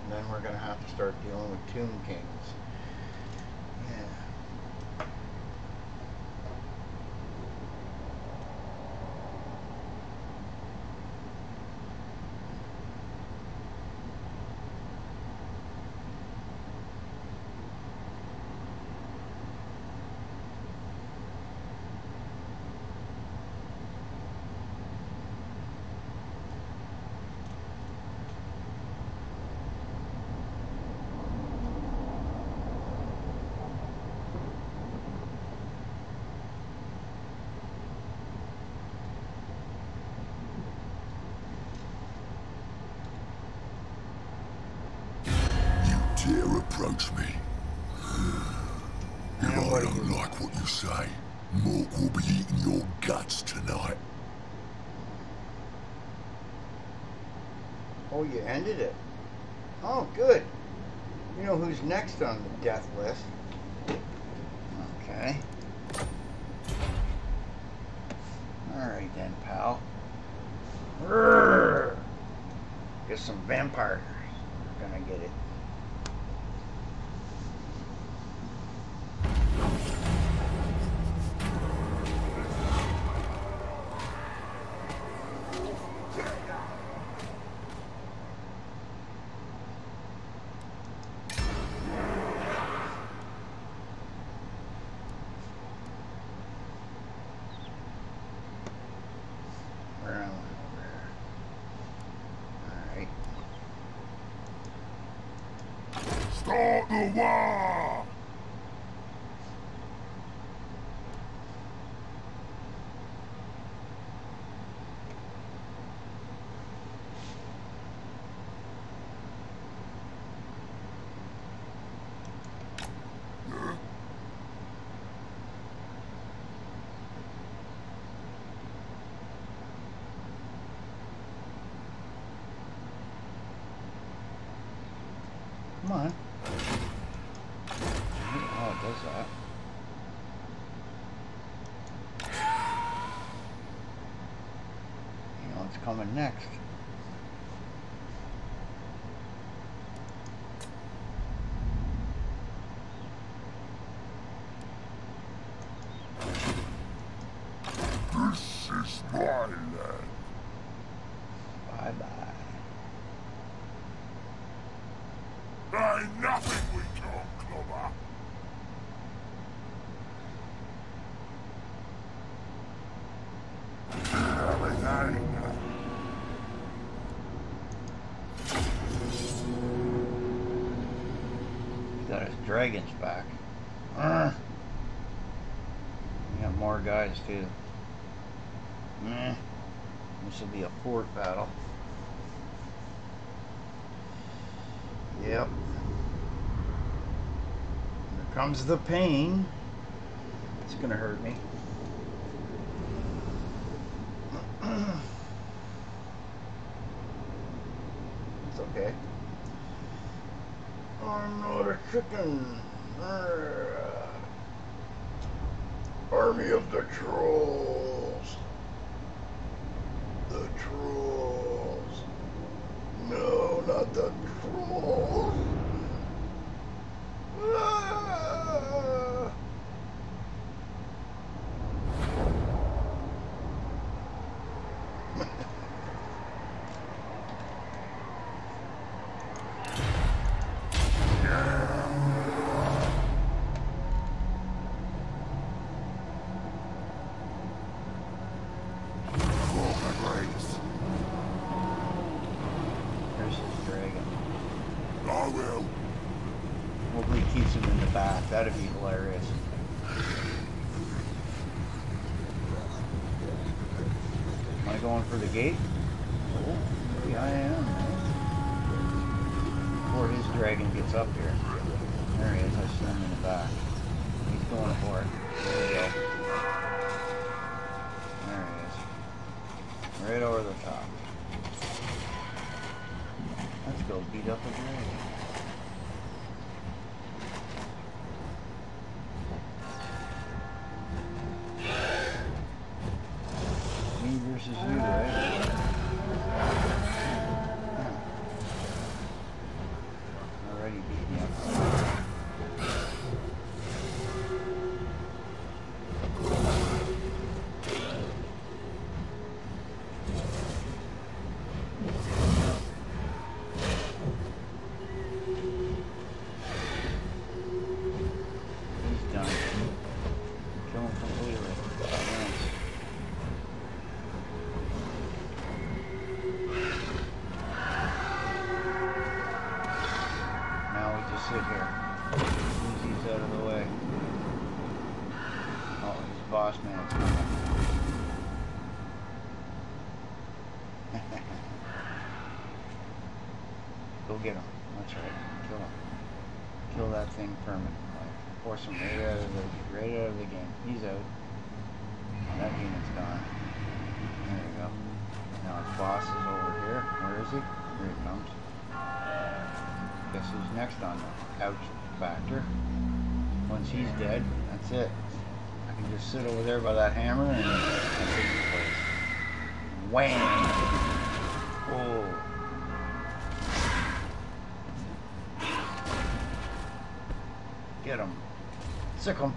And then we're gonna have to start dealing with Tomb Kings. Yeah. You dare approach me. If I Nobody don't say, Mork will be eating your guts tonight. Oh, you ended it. Oh, good. You know who's next on the death list. on the wall. next. dragons back. Uh, we got more guys too. Uh, this will be a fort battle. Yep. Here comes the pain. It's gonna hurt me. by that hammer and wham! Oh. Get him. Sick him.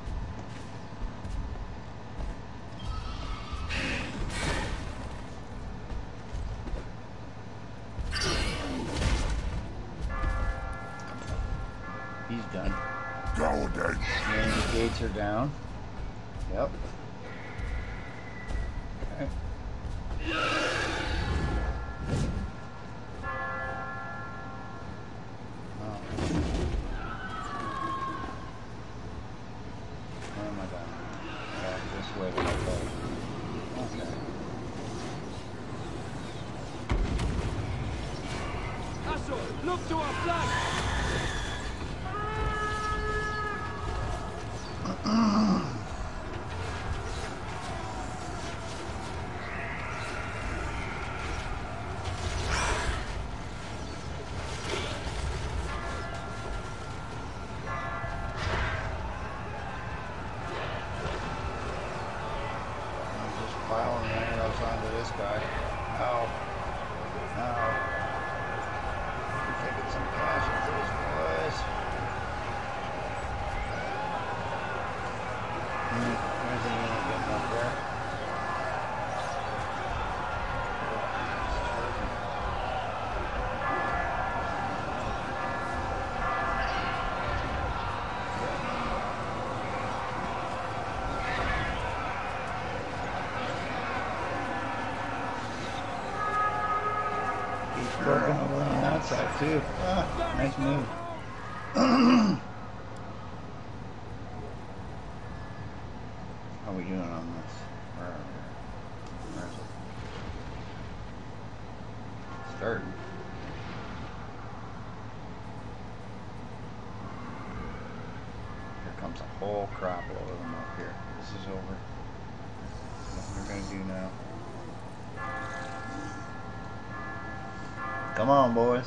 Come on, boys.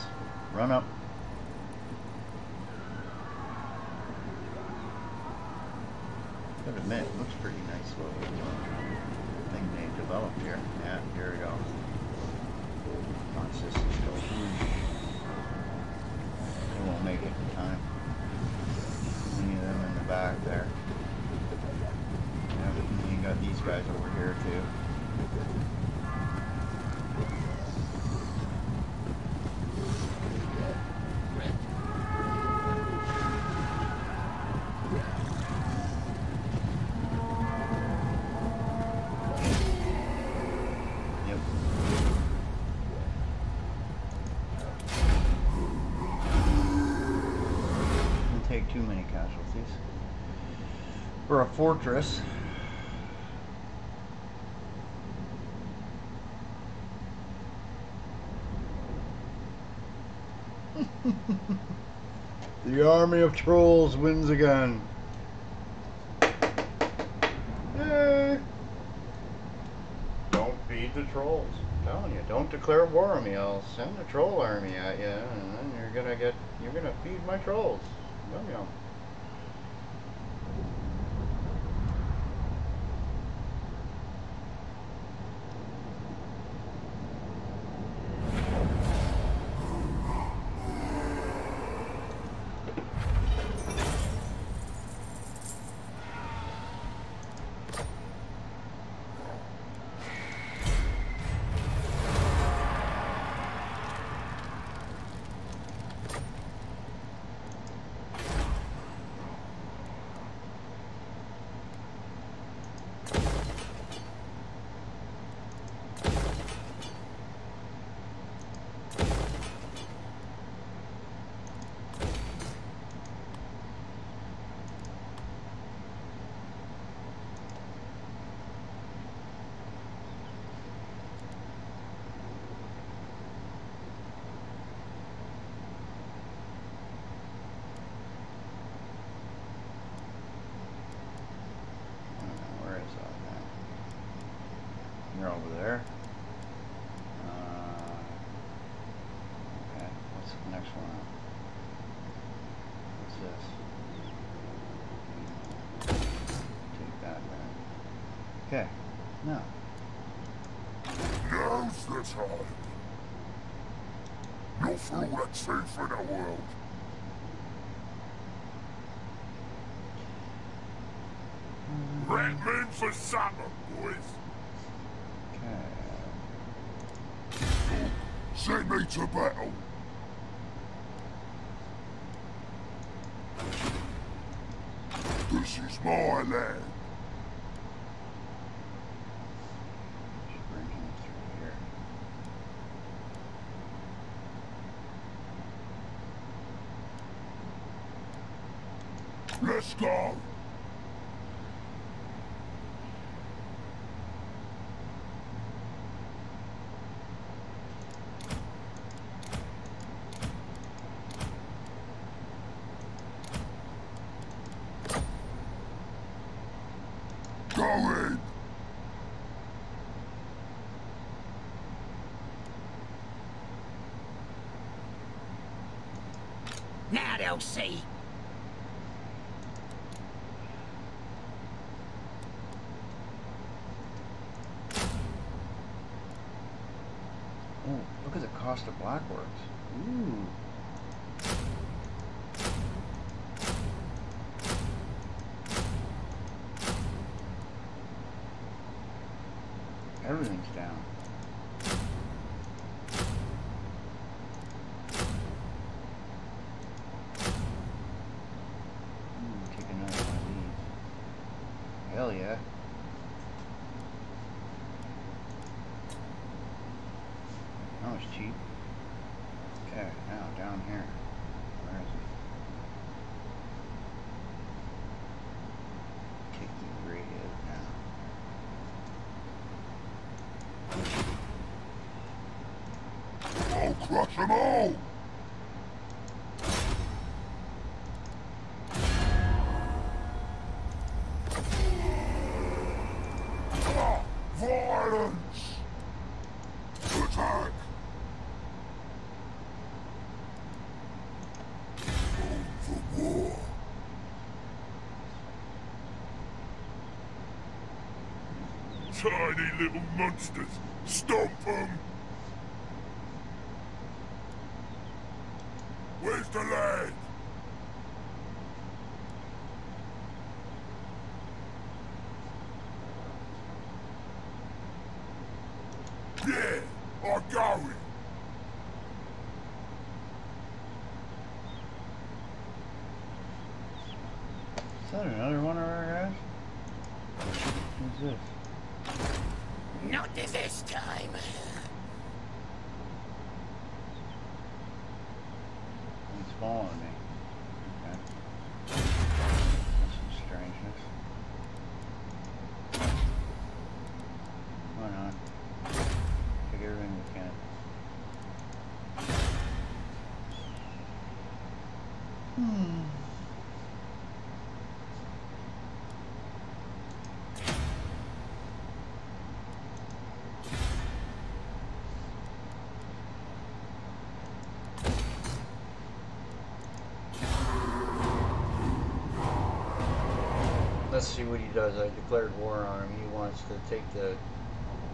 Run up. Gotta admit, it looks pretty nice little thing they developed here. Yeah, here we go. This go. They won't make it in time. Many of them in the back there. Yeah, you got these guys over here too. For a fortress. the army of trolls wins again. Yay! Don't feed the trolls. I'm telling you, don't declare war on me. I'll send a troll army at you, and then you're gonna get, you're gonna feed my trolls. Yum yum. Uh, Where is that now? You're over there. Uh, okay, what's the next one? up? What's this? Take that back. Okay, now. Now's the time. Not for that's safe in the world. Red men for summer, boys. Okay. Send me to battle. Going! Now they'll see. Cost of. Ooh. Everything's down. Ooh, take another one of these. Hell yeah. That was cheap. Okay, now down here. Where is it? Kick you right out now. I'll crush them all! Ah, Violence! Attack! Going for war. Tiny little monsters! Stomp them! Where's the lad? Yeah, I got it. Is that another one of our guys? Who's this? Not this time. He's following me. Okay. That's some strangeness. Why not? Take everything we can. Hmm. Let's see what he does. I declared war on him. He wants to take the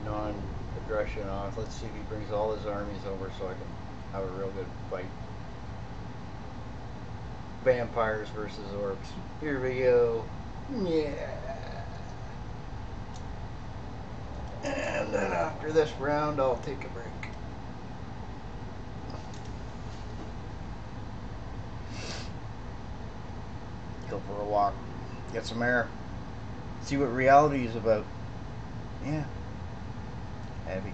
non-aggression off. Let's see if he brings all his armies over so I can have a real good fight. Vampires versus orcs. Here we go. Yeah. And then after this round, I'll take a break. Go for a walk. Get some air. See what reality is about. Yeah. Heavy.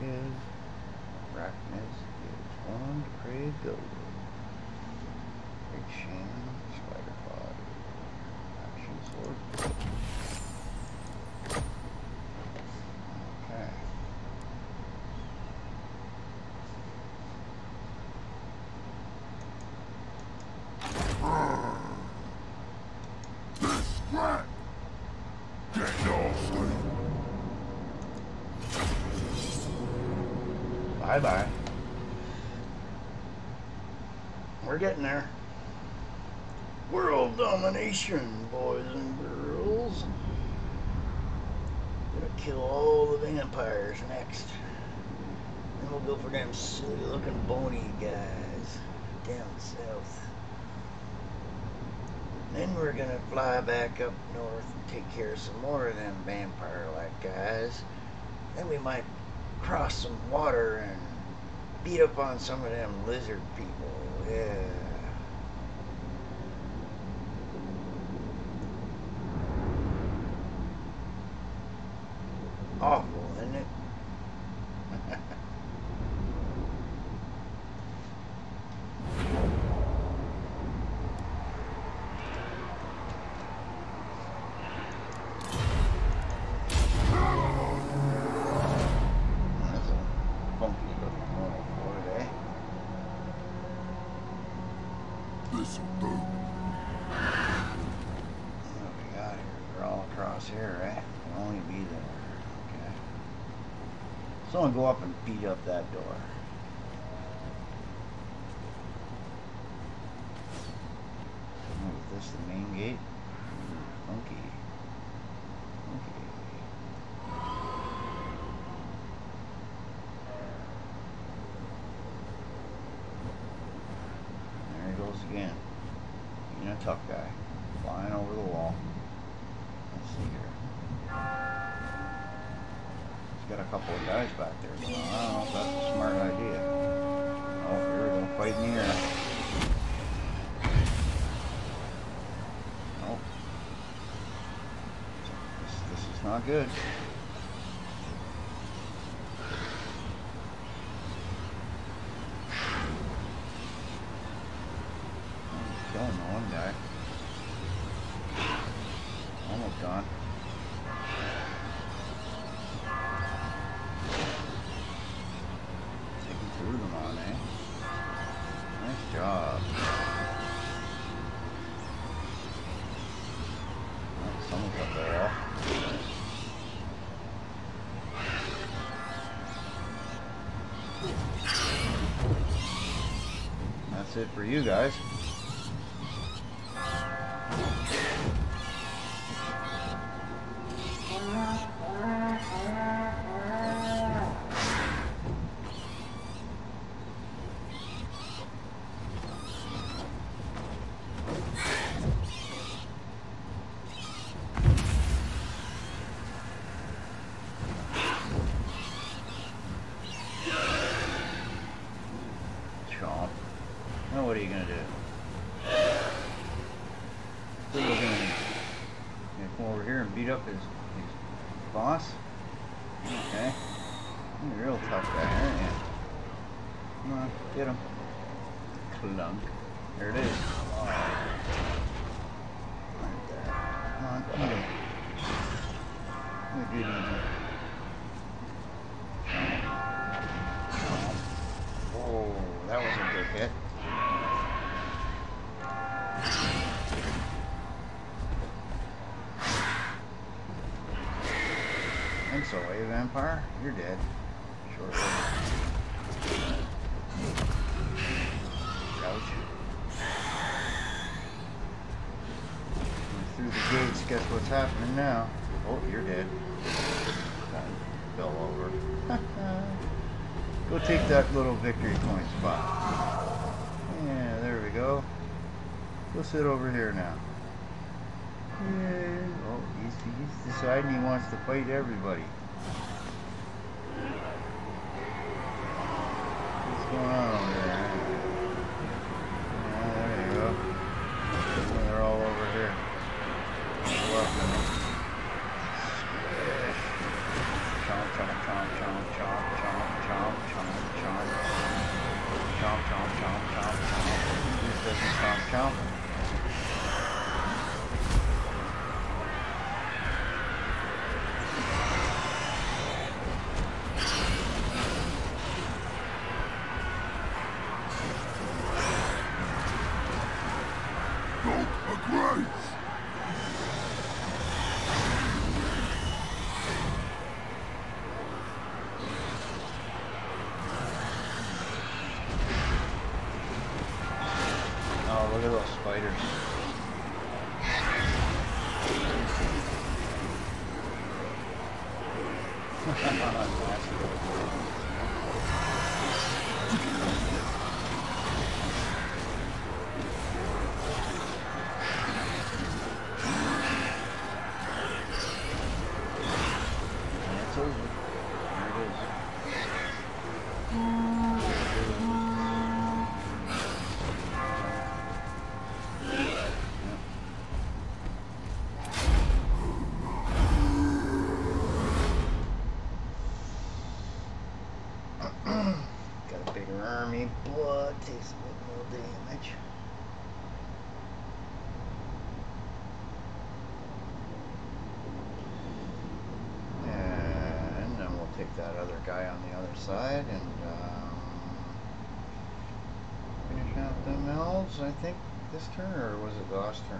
is Arachnis is one Craig Gold. Great Shan, Spider Pod, Action Sword. Okay. This scrap! Get nasty! Bye bye. We're getting there. World domination, boys and girls. Gonna kill all the vampires next. Then we'll go for them silly looking bony guys down south. Then we're gonna fly back up north and take care of some more of them vampire like guys. Then we might cross some water and beat up on some of them lizard people. Yeah. Awful, isn't it? That's a funky looking little boy, eh? This'll do. What we got here? We're all across here, right? Can only be there. Okay. Someone go up and beat up that door. Oh, is this the main gate? Ooh, funky. Funky. There he goes again. Being a tough guy. Flying over the wall. Let's see here. He's got a couple of guys back there. So I don't know if that's a smart idea. Oh, here we go. Fighting in the air. Nope. This, this is not good. Killing the one guy. Almost gone. Taking two of them on, eh? Nice job. Oh, someone's up there. That's it for you guys. Chomp. Now what are you gonna do? Still gonna, gonna come over here and beat up his, his boss? Okay. You're a real tough guy, aren't you? Come on, get him. Clunk. There it is. Come on, eat him. Good eating. Oh, that was a good hit. Vampire? You're dead. Short Ouch. Through the gates, guess what's happening now? Oh, you're dead. Fell over. Go take that little victory point spot. Yeah, there we go. Go sit over here now. Yeah. Oh, he's, he's deciding he wants to fight everybody. I think, this turn, or was it the last turn?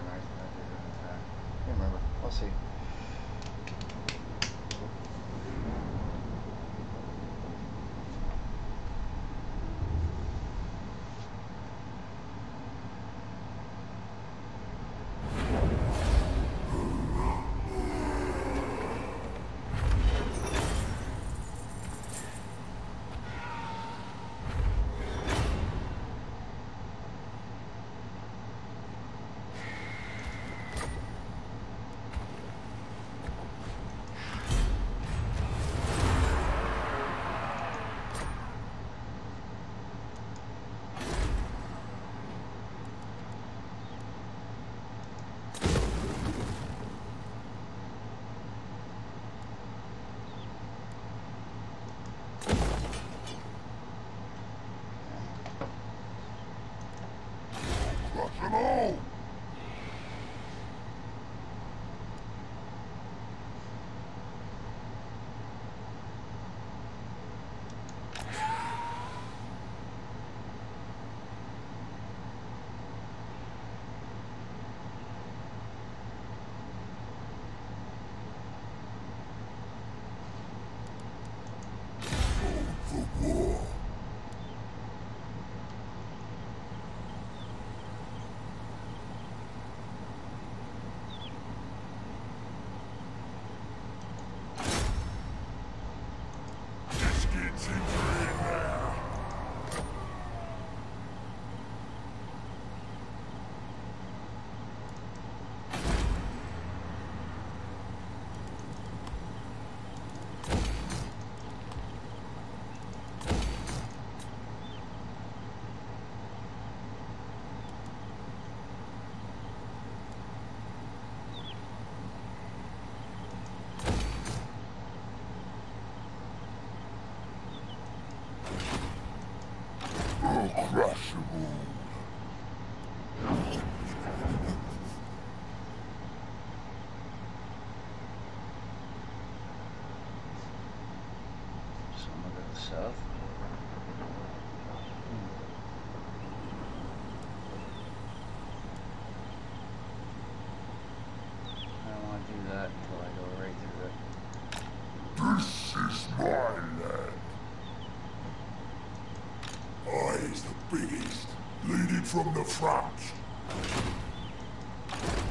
from the front.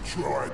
Try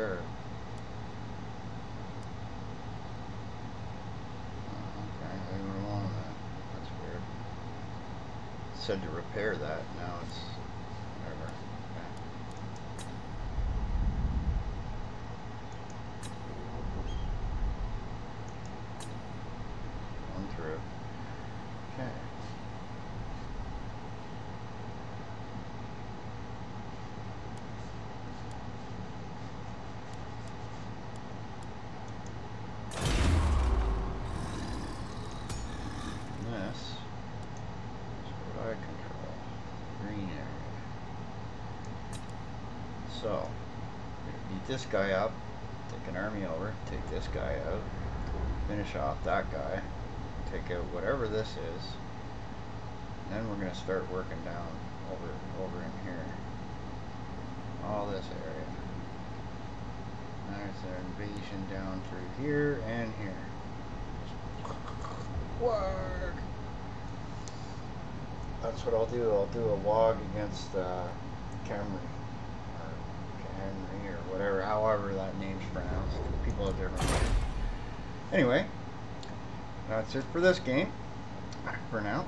Oh, okay, leave it alone then. That's weird. It said to repair that, now it's whatever. Okay. One through. Okay. This is what I control. Green area. So, beat this guy up, take an army over, take this guy out, finish off that guy, take out whatever this is, then we're gonna start working down over over in here. All this area. There's our invasion down through here and here. Work. That's what I'll do. I'll do a log against uh, Khemri or Khemri or whatever, that name's pronounced. People have different names. Anyway, that's it for this game for now.